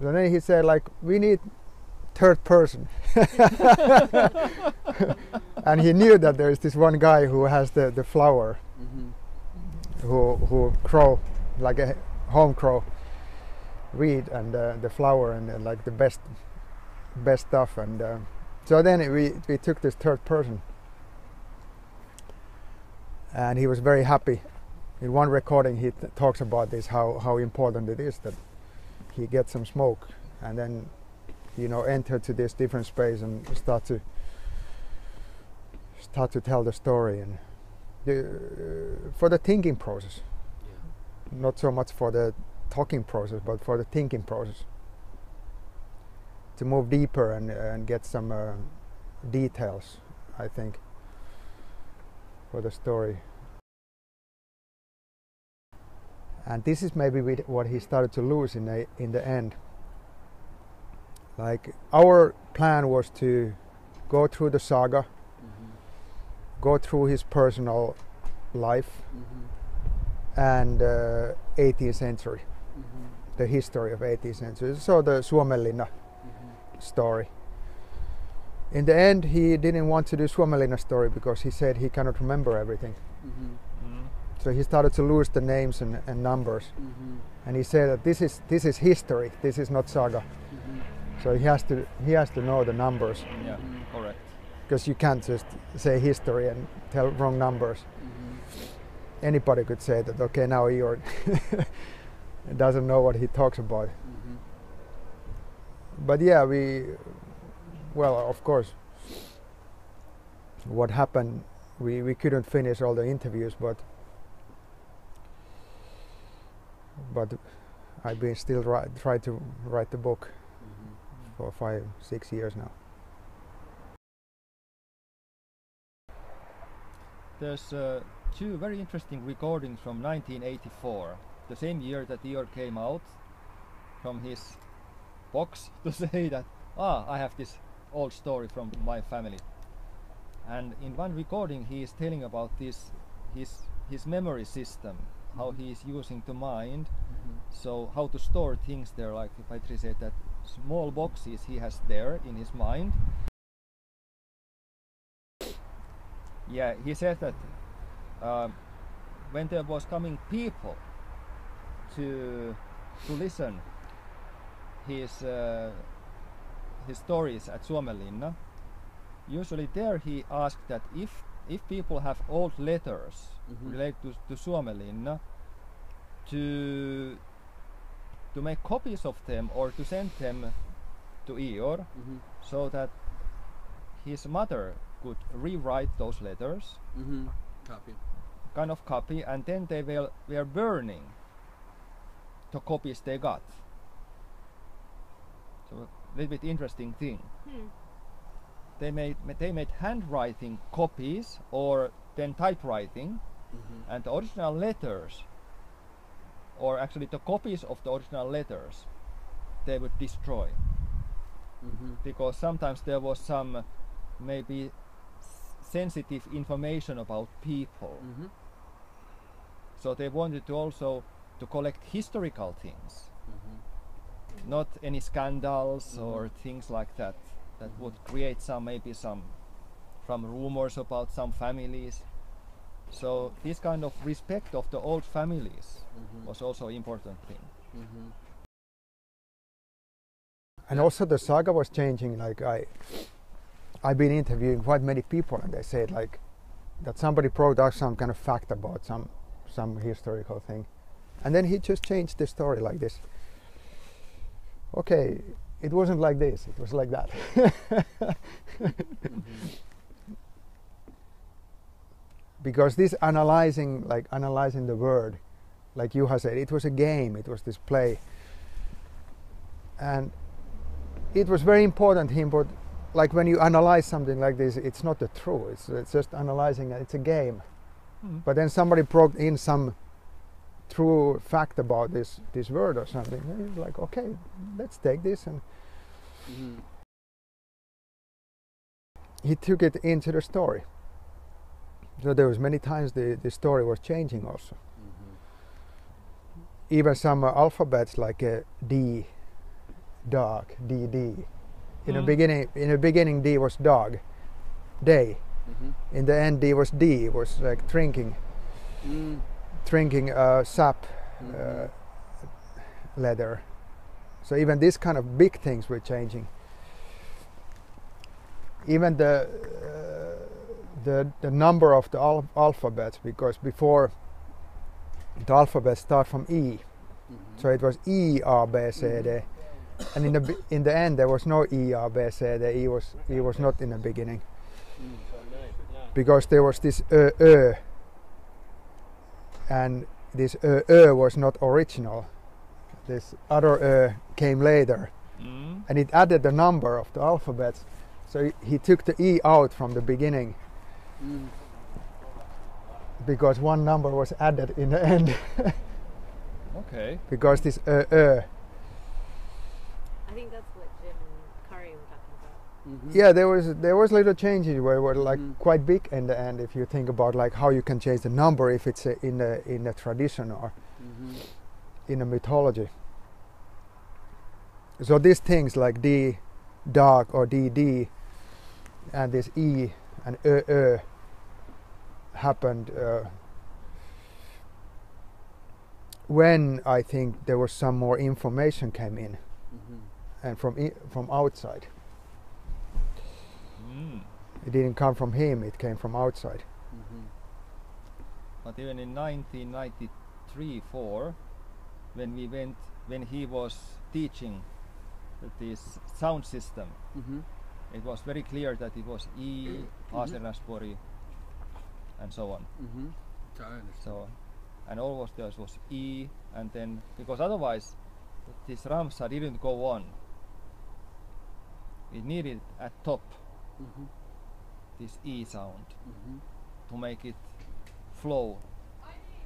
then he said like we need third person. And he knew that there is this one guy who has the, the flower Mhm. who who crow like a home crow weed and uh, the flower and uh, like the best best stuff. And uh, so then we we took this third person. And he was very happy. In one recording he t- talks about this how how important it is that he gets some smoke. And then you know enter to this different space and start to start to tell the story and the, for the thinking process. Yeah. not so much for the talking process but for the thinking process. To move deeper and, and get some uh, details i think for the story. And this is maybe what he started to lose in the, in the end like our plan was to go through the saga Mhm. go through his personal life Mhm. and uh, 18th century Mhm. the history of 18th century so the suomenlinna Mhm. story in the end he didn't want to do suomenlinna story because he said he cannot remember everything Mhm. so he started to lose the names and, and numbers Mhm. and he said that this is this is history this is not saga. So he has to he has to know the numbers Yeah, correct. because you can't just say history and tell wrong numbers Mhm. anybody could say that okay now you're doesn't know what he talks about Mhm. but yeah we well of course what happened we, we couldn't finish all the interviews but but I've been still ri- try to write the book. For five six years now There's uh, two very interesting recordings from 1984, the same year that Ior came out from his box to say that, ah, I have this old story from my family. And in one recording, he is telling about this, his his memory system, how he is using the mind, Mhm. so how to store things there. Like Petri said, that small boxes he has there in his mind. Yeah, he said that um, when there was coming people to to listen his uh, his stories at Suomenlinna, usually there he asked that if if people have old letters Mhm. related to, to Suomenlinna, to to make copies of them or to send them to Ior Mhm. so that his mother could rewrite those letters, Mhm. Copy. kind of copy, and then they were, were burning the copies they got. So a little bit interesting thing. Hmm. They made they made handwriting copies or then typewriting, Mhm. and the original letters, or actually the copies of the original letters, they would destroy Mhm. because sometimes there was some maybe sensitive information about people. Mhm. So they wanted to also to collect historical things, Mhm. not any scandals Mhm. or things like that that would create some maybe some from rumors about some families. So this kind of respect of the old families Mhm. was also important thing. Mhm. and also the saga was changing like i i've been interviewing quite many people and they said like that somebody brought out some kind of fact about some some historical thing and then he just changed the story like this okay it wasn't like this it was like that Mhm. Because this analyzing, like analyzing the word, like you have said, it was a game. It was this play, and it was very important him. But like when you analyze something like this, it's not the truth. It's, it's just analyzing. it. It's a game. Mhm. But then somebody brought in some true fact about this this word or something. And it's like, okay, let's take this, and Mhm. he took it into the story. So there was many times the, the story was changing also. Mhm. Even some uh, alphabets like uh, D, dog, DD. In the Mm. beginning, in the beginning D was dog, day. Mhm. In the end D was D. It was like drinking, Mm. drinking uh, sap, Mhm. uh, leather. So even these kind of big things were changing. Even the uh, the the number of the al- alphabets, because before the alphabet start from E, Mhm. so it was E A B C D, and in the in the end there was no E A B C D. E was E was not in the beginning Mm. because there was this Ö Ö, and this Ö Ö was not original. This other Ö came later, Mm. and it added the number of the alphabets. So he- he took the E out from the beginning Mm. because one number was added in the end. Okay. because this uh uh. I think that's what Jim and Kari were talking about. Mhm. Yeah, there was there was little changes where were like Mhm. quite big in the end. If you think about like how you can change the number if it's uh, in the in the tradition or Mhm. in a mythology. So these things like D, dog or DD, and this E and Ö Ö happened uh, when I think there was some more information came in Mhm. and from i- from outside. Mm. It didn't come from him; it came from outside. Mhm. But even in 1993-4, when we went, when he was teaching this sound system, Mhm. It was very clear that it was E, Asernaspori, and so on. Mhm. I understand. So, and always there was E, and then because otherwise, this Ramsa didn't go on. It needed at top Mhm. this E sound Mhm. to make it flow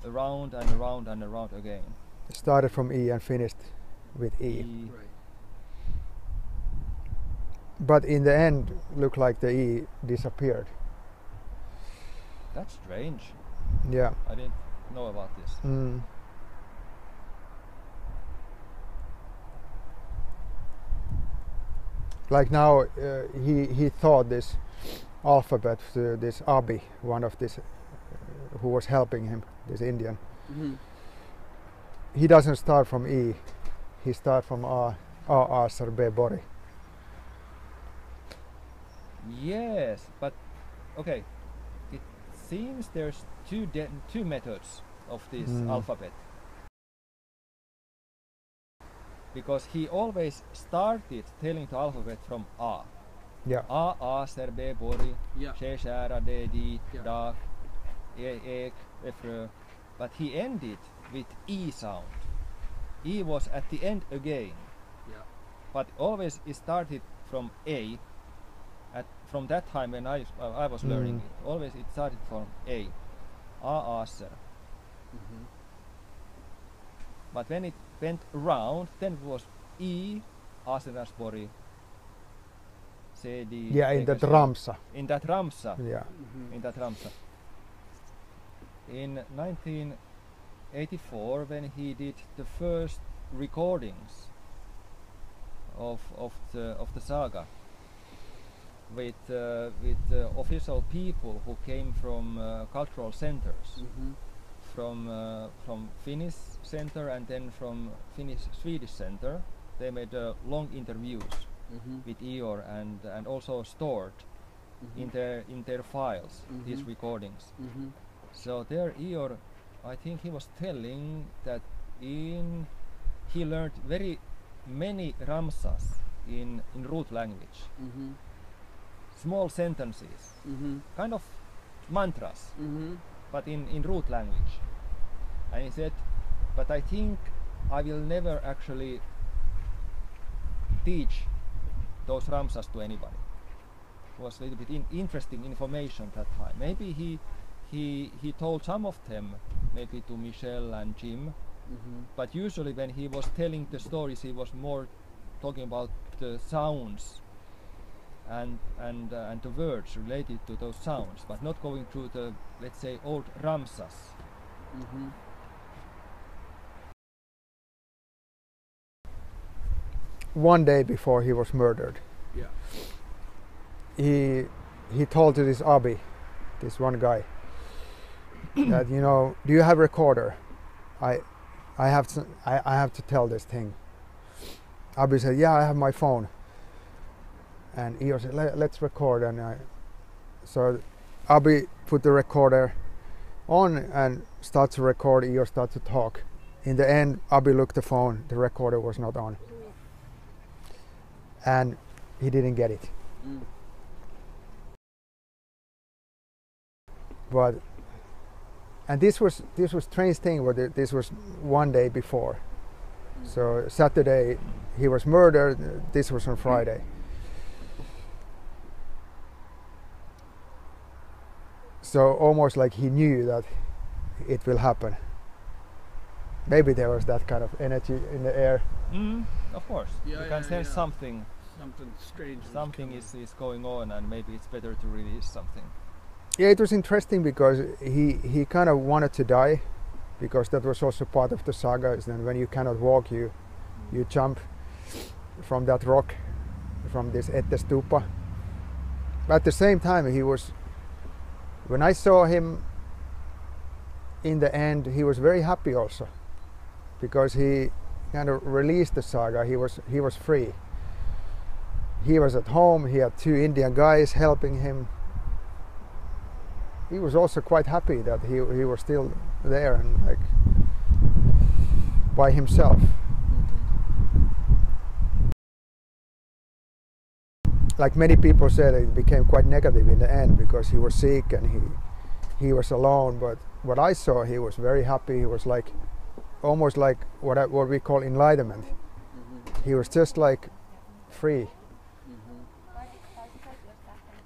around and around and around again. It started from E and finished with E. E. Right. But in the end, looked like the E disappeared. That's strange. Yeah. I didn't know about this. Mm. Like now, uh, he he thought this alphabet, uh, this Abi, one of this, uh, who was helping him, this Indian. Mhm. He doesn't start from E. He starts from A, A, A, Sar, Bori. Yes, but okay. It seems there's two de- two methods of this Mm. alphabet. Because he always started telling the alphabet from A. Yeah. A, A, Ser, B, Bori, Yeah. She, Shära, D, D, Yeah. Da, E, Ek, Efrö. But he ended with E sound. E was at the end again. Yeah. But always it started from A. At from that time when I uh, I was learning Mm. it, always it started from A. A, Aser. Mhm. But when it went around, then it was E, Aserasbori, C, D. Yeah, in the Ekasel. Ramsa. In that Ramsa. Yeah. Mhm. in that Ramsa. In 1984, when he did the first recordings of of the of the saga with uh, with uh, official people who came from uh, cultural centers, Mhm. from uh, from Finnish center and then from Finnish Swedish center, they made uh, long interviews Mhm. with Ior and and also stored in Mhm. their in their files these Mhm. recordings. Mhm. So there Ior, I think he was telling that in he learned very many ramsas in in root language, Mhm. Small sentences, Mhm. kind of mantras, Mm-hmm. but in, in root language. And he said, but I think I will never actually teach those ramsas to anybody. It was a little bit in, interesting information that time. Maybe he, he, he told some of them, maybe to Michel and Jim, Mm-hmm. but usually when he was telling the stories, he was more talking about the sounds and and uh, and the words related to those sounds, but not going through the let's say old ramsas. Mm-hmm. One day before he was murdered, Yeah. he he told to this Abi, this one guy, that you know, do you have recorder? I I have to I, I have to tell this thing. Abi said, yeah, I have my phone. And he said, Let, let's record. And I, so Abi put the recorder on and start to record. Ior start to talk. In the end, Abi looked the phone. The recorder was not on, and he didn't get it. Mm. but and this was this was strange thing where this was one day before so saturday he was murdered this was on friday so almost like he knew that it will happen maybe there was that kind of energy in the air Mm, of course, Yeah, you can yeah, sense yeah. something. Something strange. Something coming. is, is going on, and maybe it's better to release something. yeah it was interesting because he he kind of wanted to die because that was also part of the saga is that when you cannot walk you you jump from that rock from this Ette Stupa but at the same time he was when I saw him in the end he was very happy also because he kind of released the saga. He was he was free. He was at home. He had two Indian guys helping him. He was also quite happy that he he was still there and like by himself. Like many people said, it became quite negative in the end because he was sick and he he was alone. But what I saw, he was very happy. He was like almost like what I, what we call enlightenment. Mm-hmm. He was just like free. Mm-hmm.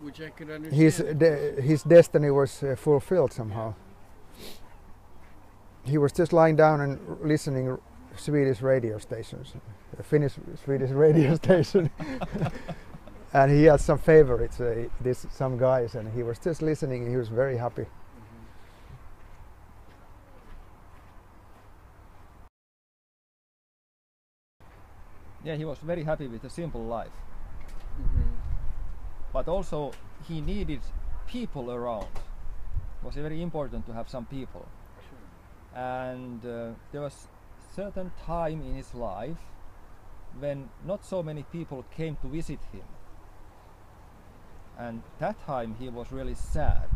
Which I could understand. his de- his destiny was uh, fulfilled somehow. He was just lying down and r- listening r- Swedish radio stations, a Finnish Swedish radio station, and he had some favorites. Uh, this some guys, and he was just listening. and He was very happy. Yeah, he was very happy with a simple life, Mhm. but also he needed people around. It was very important to have some people. and uh, there was certain time in his life when not so many people came to visit him and that time he was really sad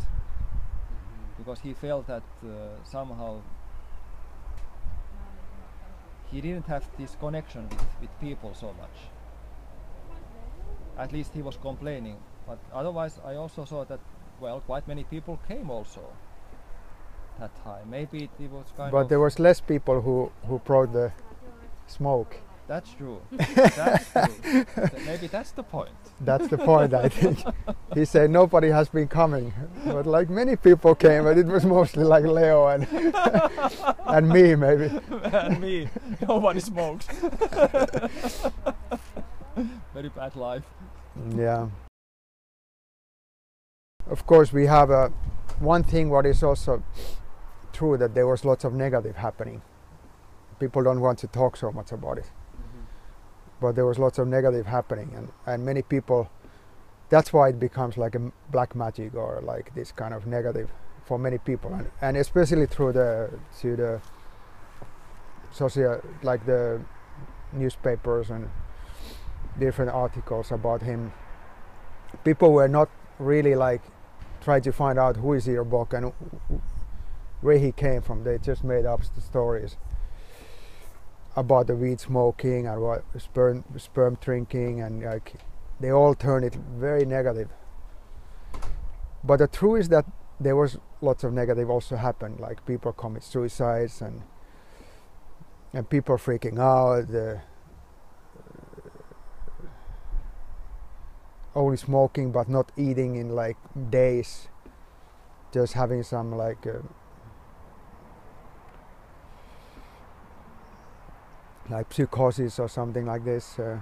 because he felt that uh, somehow he didn't have this connection with, with people so much. At least he was complaining. But otherwise i also saw that well quite many people came also that time. Maybe it, it was kind but of there was less people who who brought the smoke. That's true. That's true. Maybe that's the point. That's the point, I think. He said nobody has been coming, but like many people came, but it was mostly like Leo and and me maybe. and me, nobody smokes. Very bad life. Yeah. Of course, we have a one thing. What is also true that there was lots of negative happening. People don't want to talk so much about it, but there was lots of negative happening, and and many people. That's why it becomes like a black magic or like this kind of negative for many people, and, and especially through the to the social like the newspapers and different articles about him people were not really like trying to find out who is Ior Bock and where he came from. They just made up the stories about the weed smoking and what sperm sperm drinking and like they all turn it very negative. But the truth is that there was lots of negative also happened, like people commit suicides and and people freaking out. Uh, only smoking but not eating in like days just having some like uh, like psychosis or something like this uh,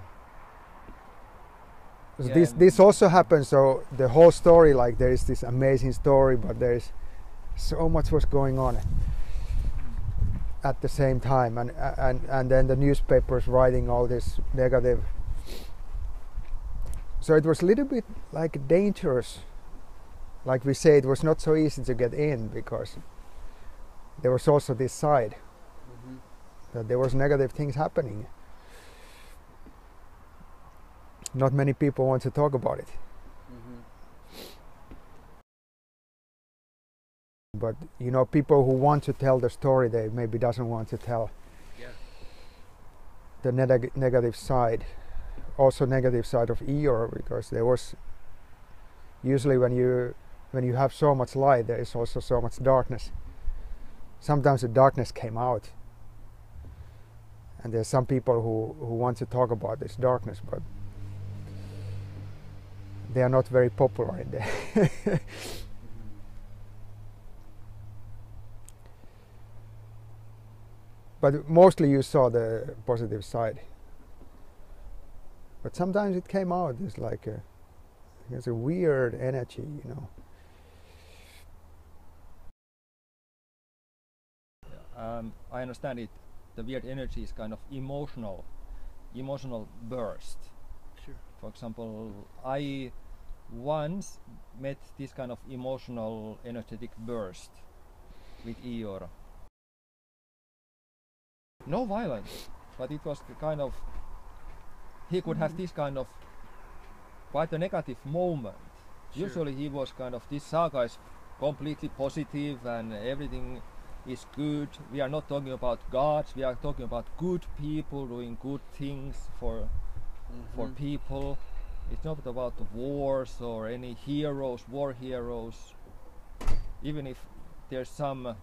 so Yeah, this this also happens so the whole story like there is this amazing story but there is so much was going on at the same time and and and then the newspapers writing all this negative so it was a little bit like dangerous like we say it was not so easy to get in because there was also this side. That there was negative things happening. Not many people want to talk about it. Mm-hmm. but you know people who want to tell the story they maybe doesn't want to tell. Yeah. the neg- negative side also negative side of Ior because there was usually when you when you have so much light there is also so much darkness. Sometimes the darkness came out and there's some people who who want to talk about this darkness but they are not very popular in there but mostly you saw the positive side but sometimes it came out it's like a it's a weird energy you know um, I understand it. The weird energy is kind of emotional, emotional burst. Sure. For example, I once met this kind of emotional, energetic burst with Ior. No violence, but it was the kind of he could have mm-hmm. this kind of quite a negative moment. Sure. Usually he was kind of this saga is completely positive and everything is good. We are not talking about gods. We are talking about good people doing good things for for Mhm. people. It's not about the wars or any heroes, war heroes. Even if there's some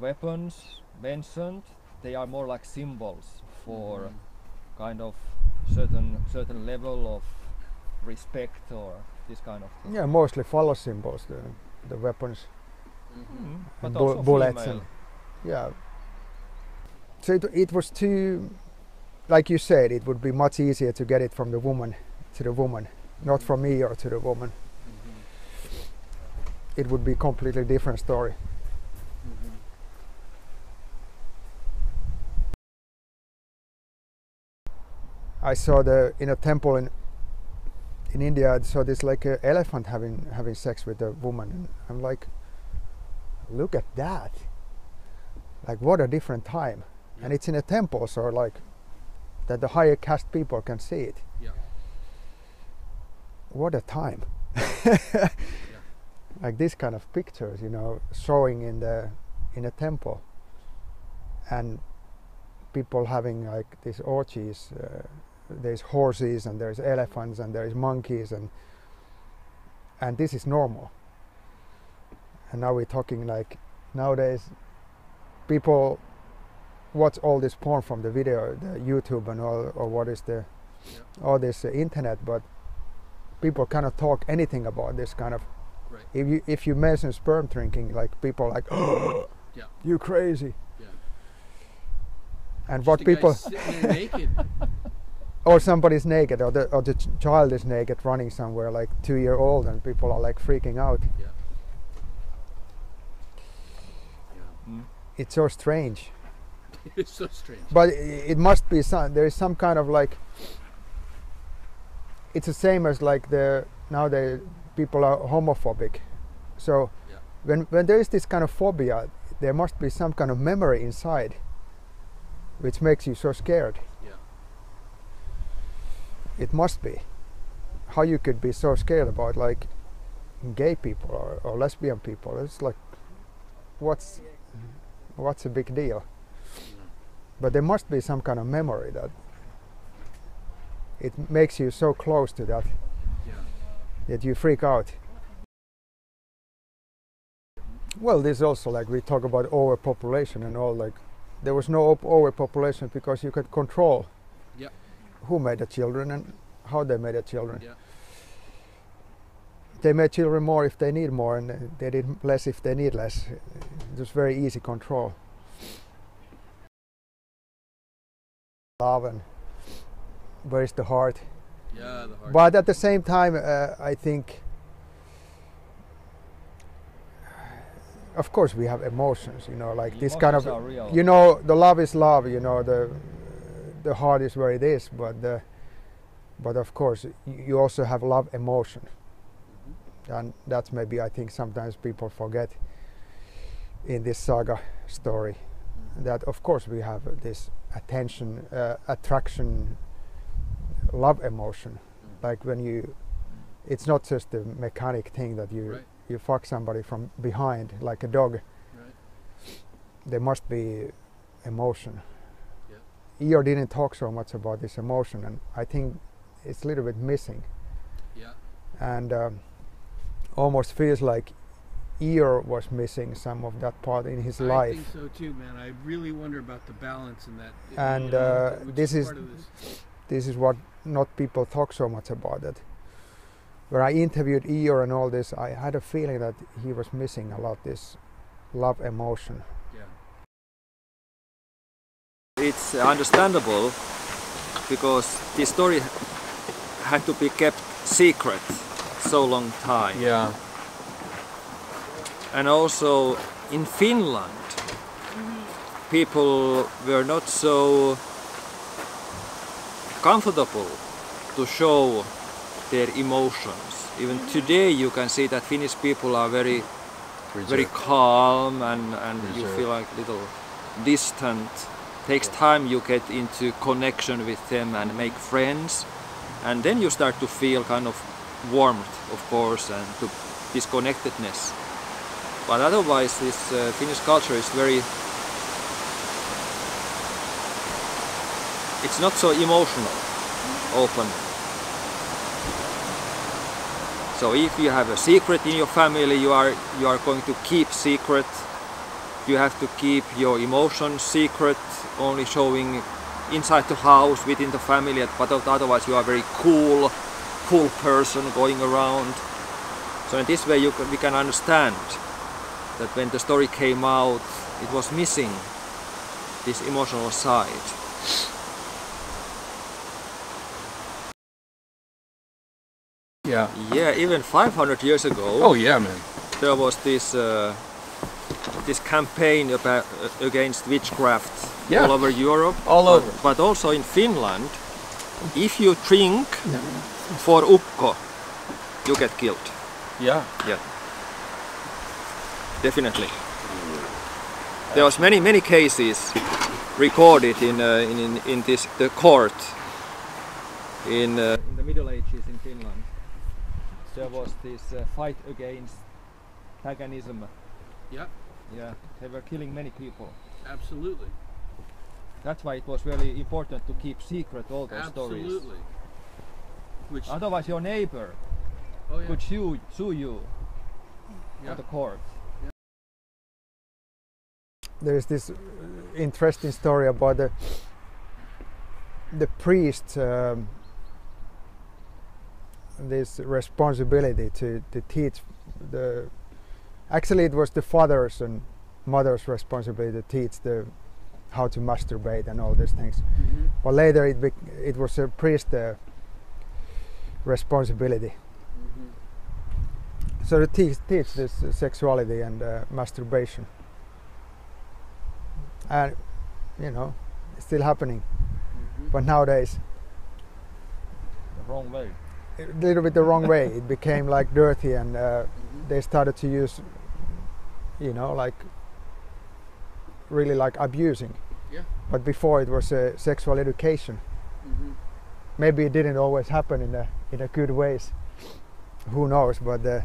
weapons mentioned, they are more like symbols for Mhm. kind of certain certain level of respect or this kind of thing. yeah mostly follow symbols the, the weapons Mhm. Mm, And But bu- also bullets female. and- yeah so it, it was too like you said it would be much easier to get it from the woman to the woman not from me or to the woman Mhm. it would be completely different story Mhm. I saw the in a temple in in India. I saw this like an elephant having having sex with a woman, and I'm like, look at that! Like what a different time, and it's in a temple, so like that the higher caste people can see it. Yeah. What a time! Like this kind of pictures, you know, showing in the in a temple, and people having like these orgies. Uh, there's horses and there's elephants and there's monkeys and and this is normal and now we're talking like nowadays people watch all this porn from the video the youtube and all or what is the all this uh, internet but people cannot talk anything about this kind of Right. if you if you mention sperm drinking like people are like Yeah. you crazy Yeah. and Just what people sitting there naked. or somebody's naked or the or the ch- child is naked running somewhere like two year old and people are like freaking out Yeah. Yeah. Mm. It's so strange It's so strange. but i- it must be some there is some kind of like it's the same as like the now the people are homophobic so Yeah. when when there is this kind of phobia there must be some kind of memory inside which makes you so scared Yeah. it must be how you could be so scared about like gay people or, or lesbian people it's like what's what's a big deal but there must be some kind of memory that it makes you so close to that Yeah. that you freak out Well, this also like we talk about overpopulation and all. Like there was no op- overpopulation because you could control Yeah. who made the children and how they made the children. Yeah. They made children more if they need more, and they did less if they need less. It was very easy control. Love and where is the heart? Yeah, the heart. But at the same time, uh, I think, of course, we have emotions. You know, like this kind of, you know, the love is love. You know, the the heart is where it is. But the, but of course, you also have love emotion, and that's maybe I think sometimes people forget in this saga story that of course we have this attention, uh, attraction, love emotion like when you it's not just a mechanic thing that you Right. you fuck somebody from behind like a dog Right. there must be emotion Yeah. Didn't talk so much about this emotion and i think it's a little bit missing Yeah. and um, almost feels like Ior was missing some of that part in his I life think so too, man. I really wonder about the balance in that. And, you know, uh, this is- this. this is what not people talk so much about it. When I interviewed Ior and all this, I had a feeling that he was missing a lot this love emotion. Yeah. It's understandable because this story had to be kept secret so long time. Yeah. And also in Finland, people were not so comfortable to show their emotions. Even mm-hmm. today, you can see that Finnish people are very, very calm and, and you feel like little distant. Takes time you get into connection with them and make friends, and then you start to feel kind of warmth, of course, and to disconnectedness. But otherwise, this uh, Finnish culture is very. It's not so emotional, open. So if you have a secret in your family, you are you are going to keep secret. You have to keep your emotions secret, only showing inside the house within the family. But otherwise, you are very cool, cool person going around. So in this way, you can, we can understand that when the story came out, it was missing this emotional side. Yeah. Yeah, even 500 years ago, Oh yeah, man. there was this uh, this campaign about, uh, against witchcraft Yeah. all over Europe, All over. but also in Finland. If you drink for ukko, you get killed. Yeah. Yeah, definitely. There was many many cases recorded in uh, in, in this the court in uh, in the Middle Ages in Finland. There was this uh, fight against paganism. Yeah. Yeah, they were killing many people. Absolutely. That's why it was really important to keep secret all those stories. Absolutely. Which Otherwise, your neighbor oh yeah. could sue sue you yeah. at the court. There's this uh, interesting story about the the priest. Um, this responsibility to, to teach the actually it was the father's and mother's responsibility to teach the how to masturbate and all these things Mhm. but later it bec- it was a priest uh, responsibility Mhm. so to teach, teach this uh, sexuality and uh, masturbation and you know it's still happening Mhm. but nowadays The wrong way. a little bit the wrong way it became like dirty and uh, Mhm. they started to use you know like really like abusing Yeah. but before it was uh, sexual education Mhm. Maybe it didn't always happen in a in a good ways who knows but uh,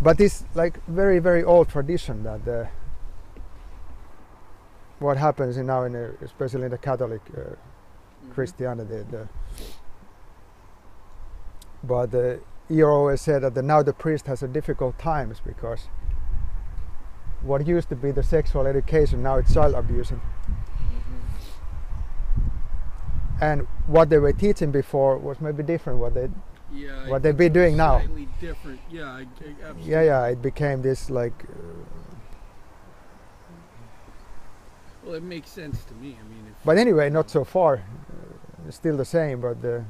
but it's like very very old tradition that uh, what happens in now in a, especially in the catholic uh, Mhm. christianity the, but uh, Ior always said that the, now the priest has a difficult times because what used to be the sexual education now it's child abusing and what they were teaching before was maybe different what they Yeah. What they think be doing now. Different. Yeah. I, I absolutely. yeah yeah it became this like uh, Well, it makes sense to me. I mean, but anyway not so far uh, still the same but the,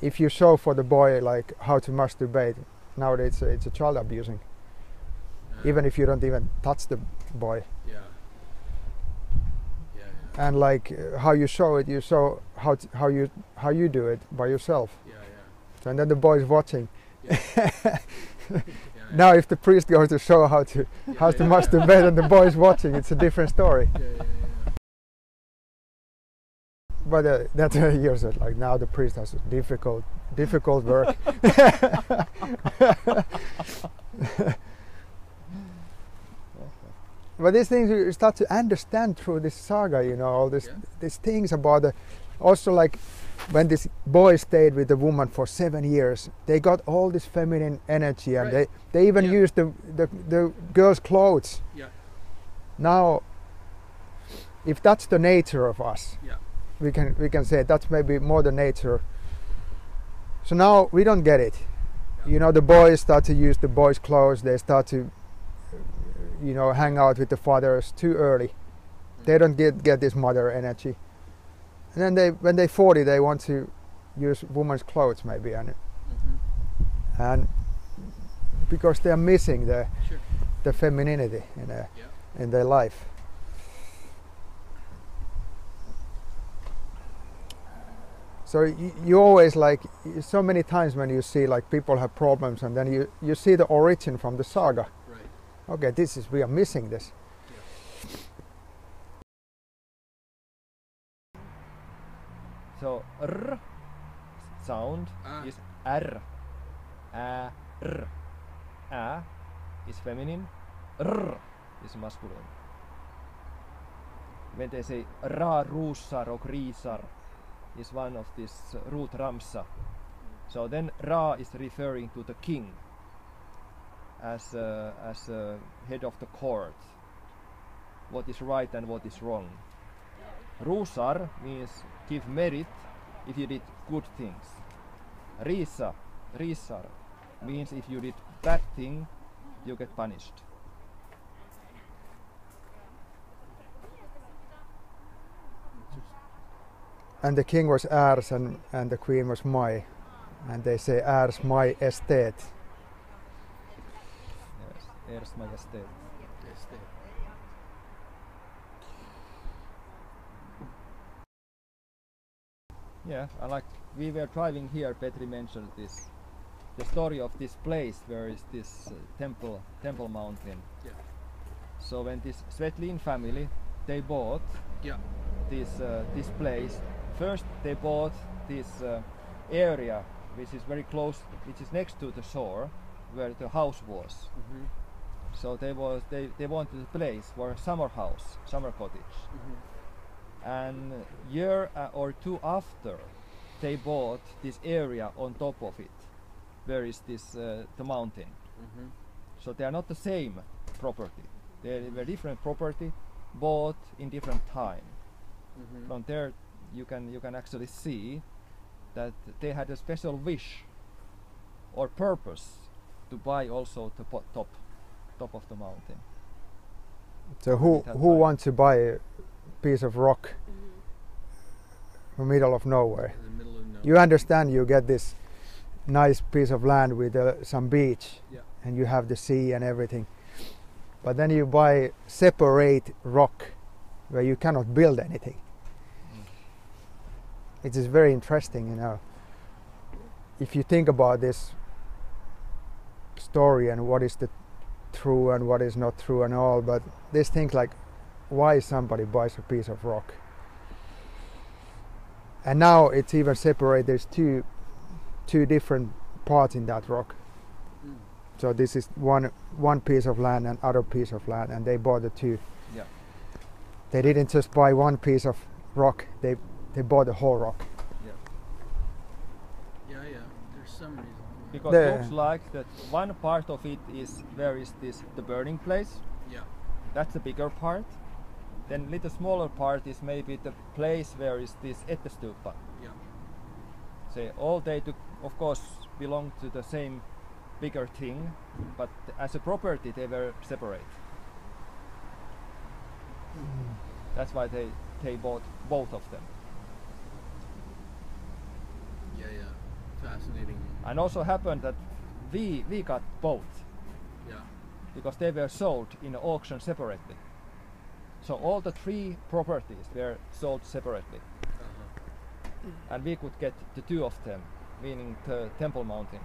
if you show for the boy like how to masturbate nowadays it's a, it's a child abusing uh, even if you don't even touch the boy. And like uh, how you show it you show how t- how you how you do it by yourself Yeah. so, and then the boy is watching Yeah. Yeah. yeah. now if the priest goes to show how to yeah, how to yeah, masturbate and the boy is watching it's a different story Yeah. Yeah. yeah. but uh, that's uh, years ago. like now the priest has a difficult difficult work but these things you start to understand through this saga you know all this Yeah. these things about the also like when this boy stayed with the woman for seven years they got all this feminine energy and Right. they they even Yeah. used the, the the girl's clothes Yeah. now if that's the nature of us Yeah. we can we can say that's maybe more the nature so now we don't get it you know the boys start to use the boys clothes they start to you know hang out with the fathers too early they don't get get this mother energy and then they when they 40 they want to use women's clothes maybe and Mhm. and because they are missing the Sure. the femininity in a, Yeah. in their life so you, you always like so many times when you see like people have problems and then you you see the origin from the saga. Okay this is we are missing this So r sound Ah. is r. A r. A is feminine. R is masculine. When they say ra ruusar or grisar is one of this root ramsa. So then ra is referring to the king as uh, as uh, head of the court. What is right and what is wrong. Rusar means give merit if you did good things. Risa, risar means if you did bad thing, you get punished. and the king was Ars and, and the queen was Mai and they say Ars Mai Estate Ers Majestät. Yes, Yeah, I like. We were driving here. Petri mentioned this, the story of this place where is this uh, temple, Temple Mountain. Yeah. So when this Svetlin family, they bought Yeah. this uh, this place. First, they bought this uh, area which is very close, which is next to the shore, where the house was. Mhm. So they was they, they wanted a place for a summer house, summer cottage. Mhm. And year uh, or two after, they bought this area on top of it, where is this uh, the mountain. Mhm. So they are not the same property. They were different property, bought in different time. Mhm. From there, you can you can actually see that they had a special wish or purpose to buy also the top top of the mountain. so who who time. wants to buy a piece of rock in the middle of nowhere In the middle of nowhere. you understand you get this nice piece of land with uh, some beach Yeah. and you have the sea and everything but then you buy separate rock where you cannot build anything it is very interesting you know if you think about this story and what is the true and what is not true and all but these things like why somebody buys a piece of rock and now it's even separate there's two two different parts in that rock Mm. so this is one one piece of land and other piece of land and they bought the two Yeah. they didn't just buy one piece of rock they they bought the whole rock Yeah, yeah. There's some reason because it looks like that one part of it is where is this the burning place. Yeah. That's the bigger part. Then little smaller part is maybe the place where is this Ettestupa. Yeah. Say all they took, of course, belong to the same bigger thing, but as a property they were separate. That's why they they bought both of them. Yeah, yeah. Fascinating. And also happened that we we got both Yeah. because they were sold in auction separately. So all the three properties were sold separately, Uh-huh. and we could get the two of them, meaning the Temple Mountain.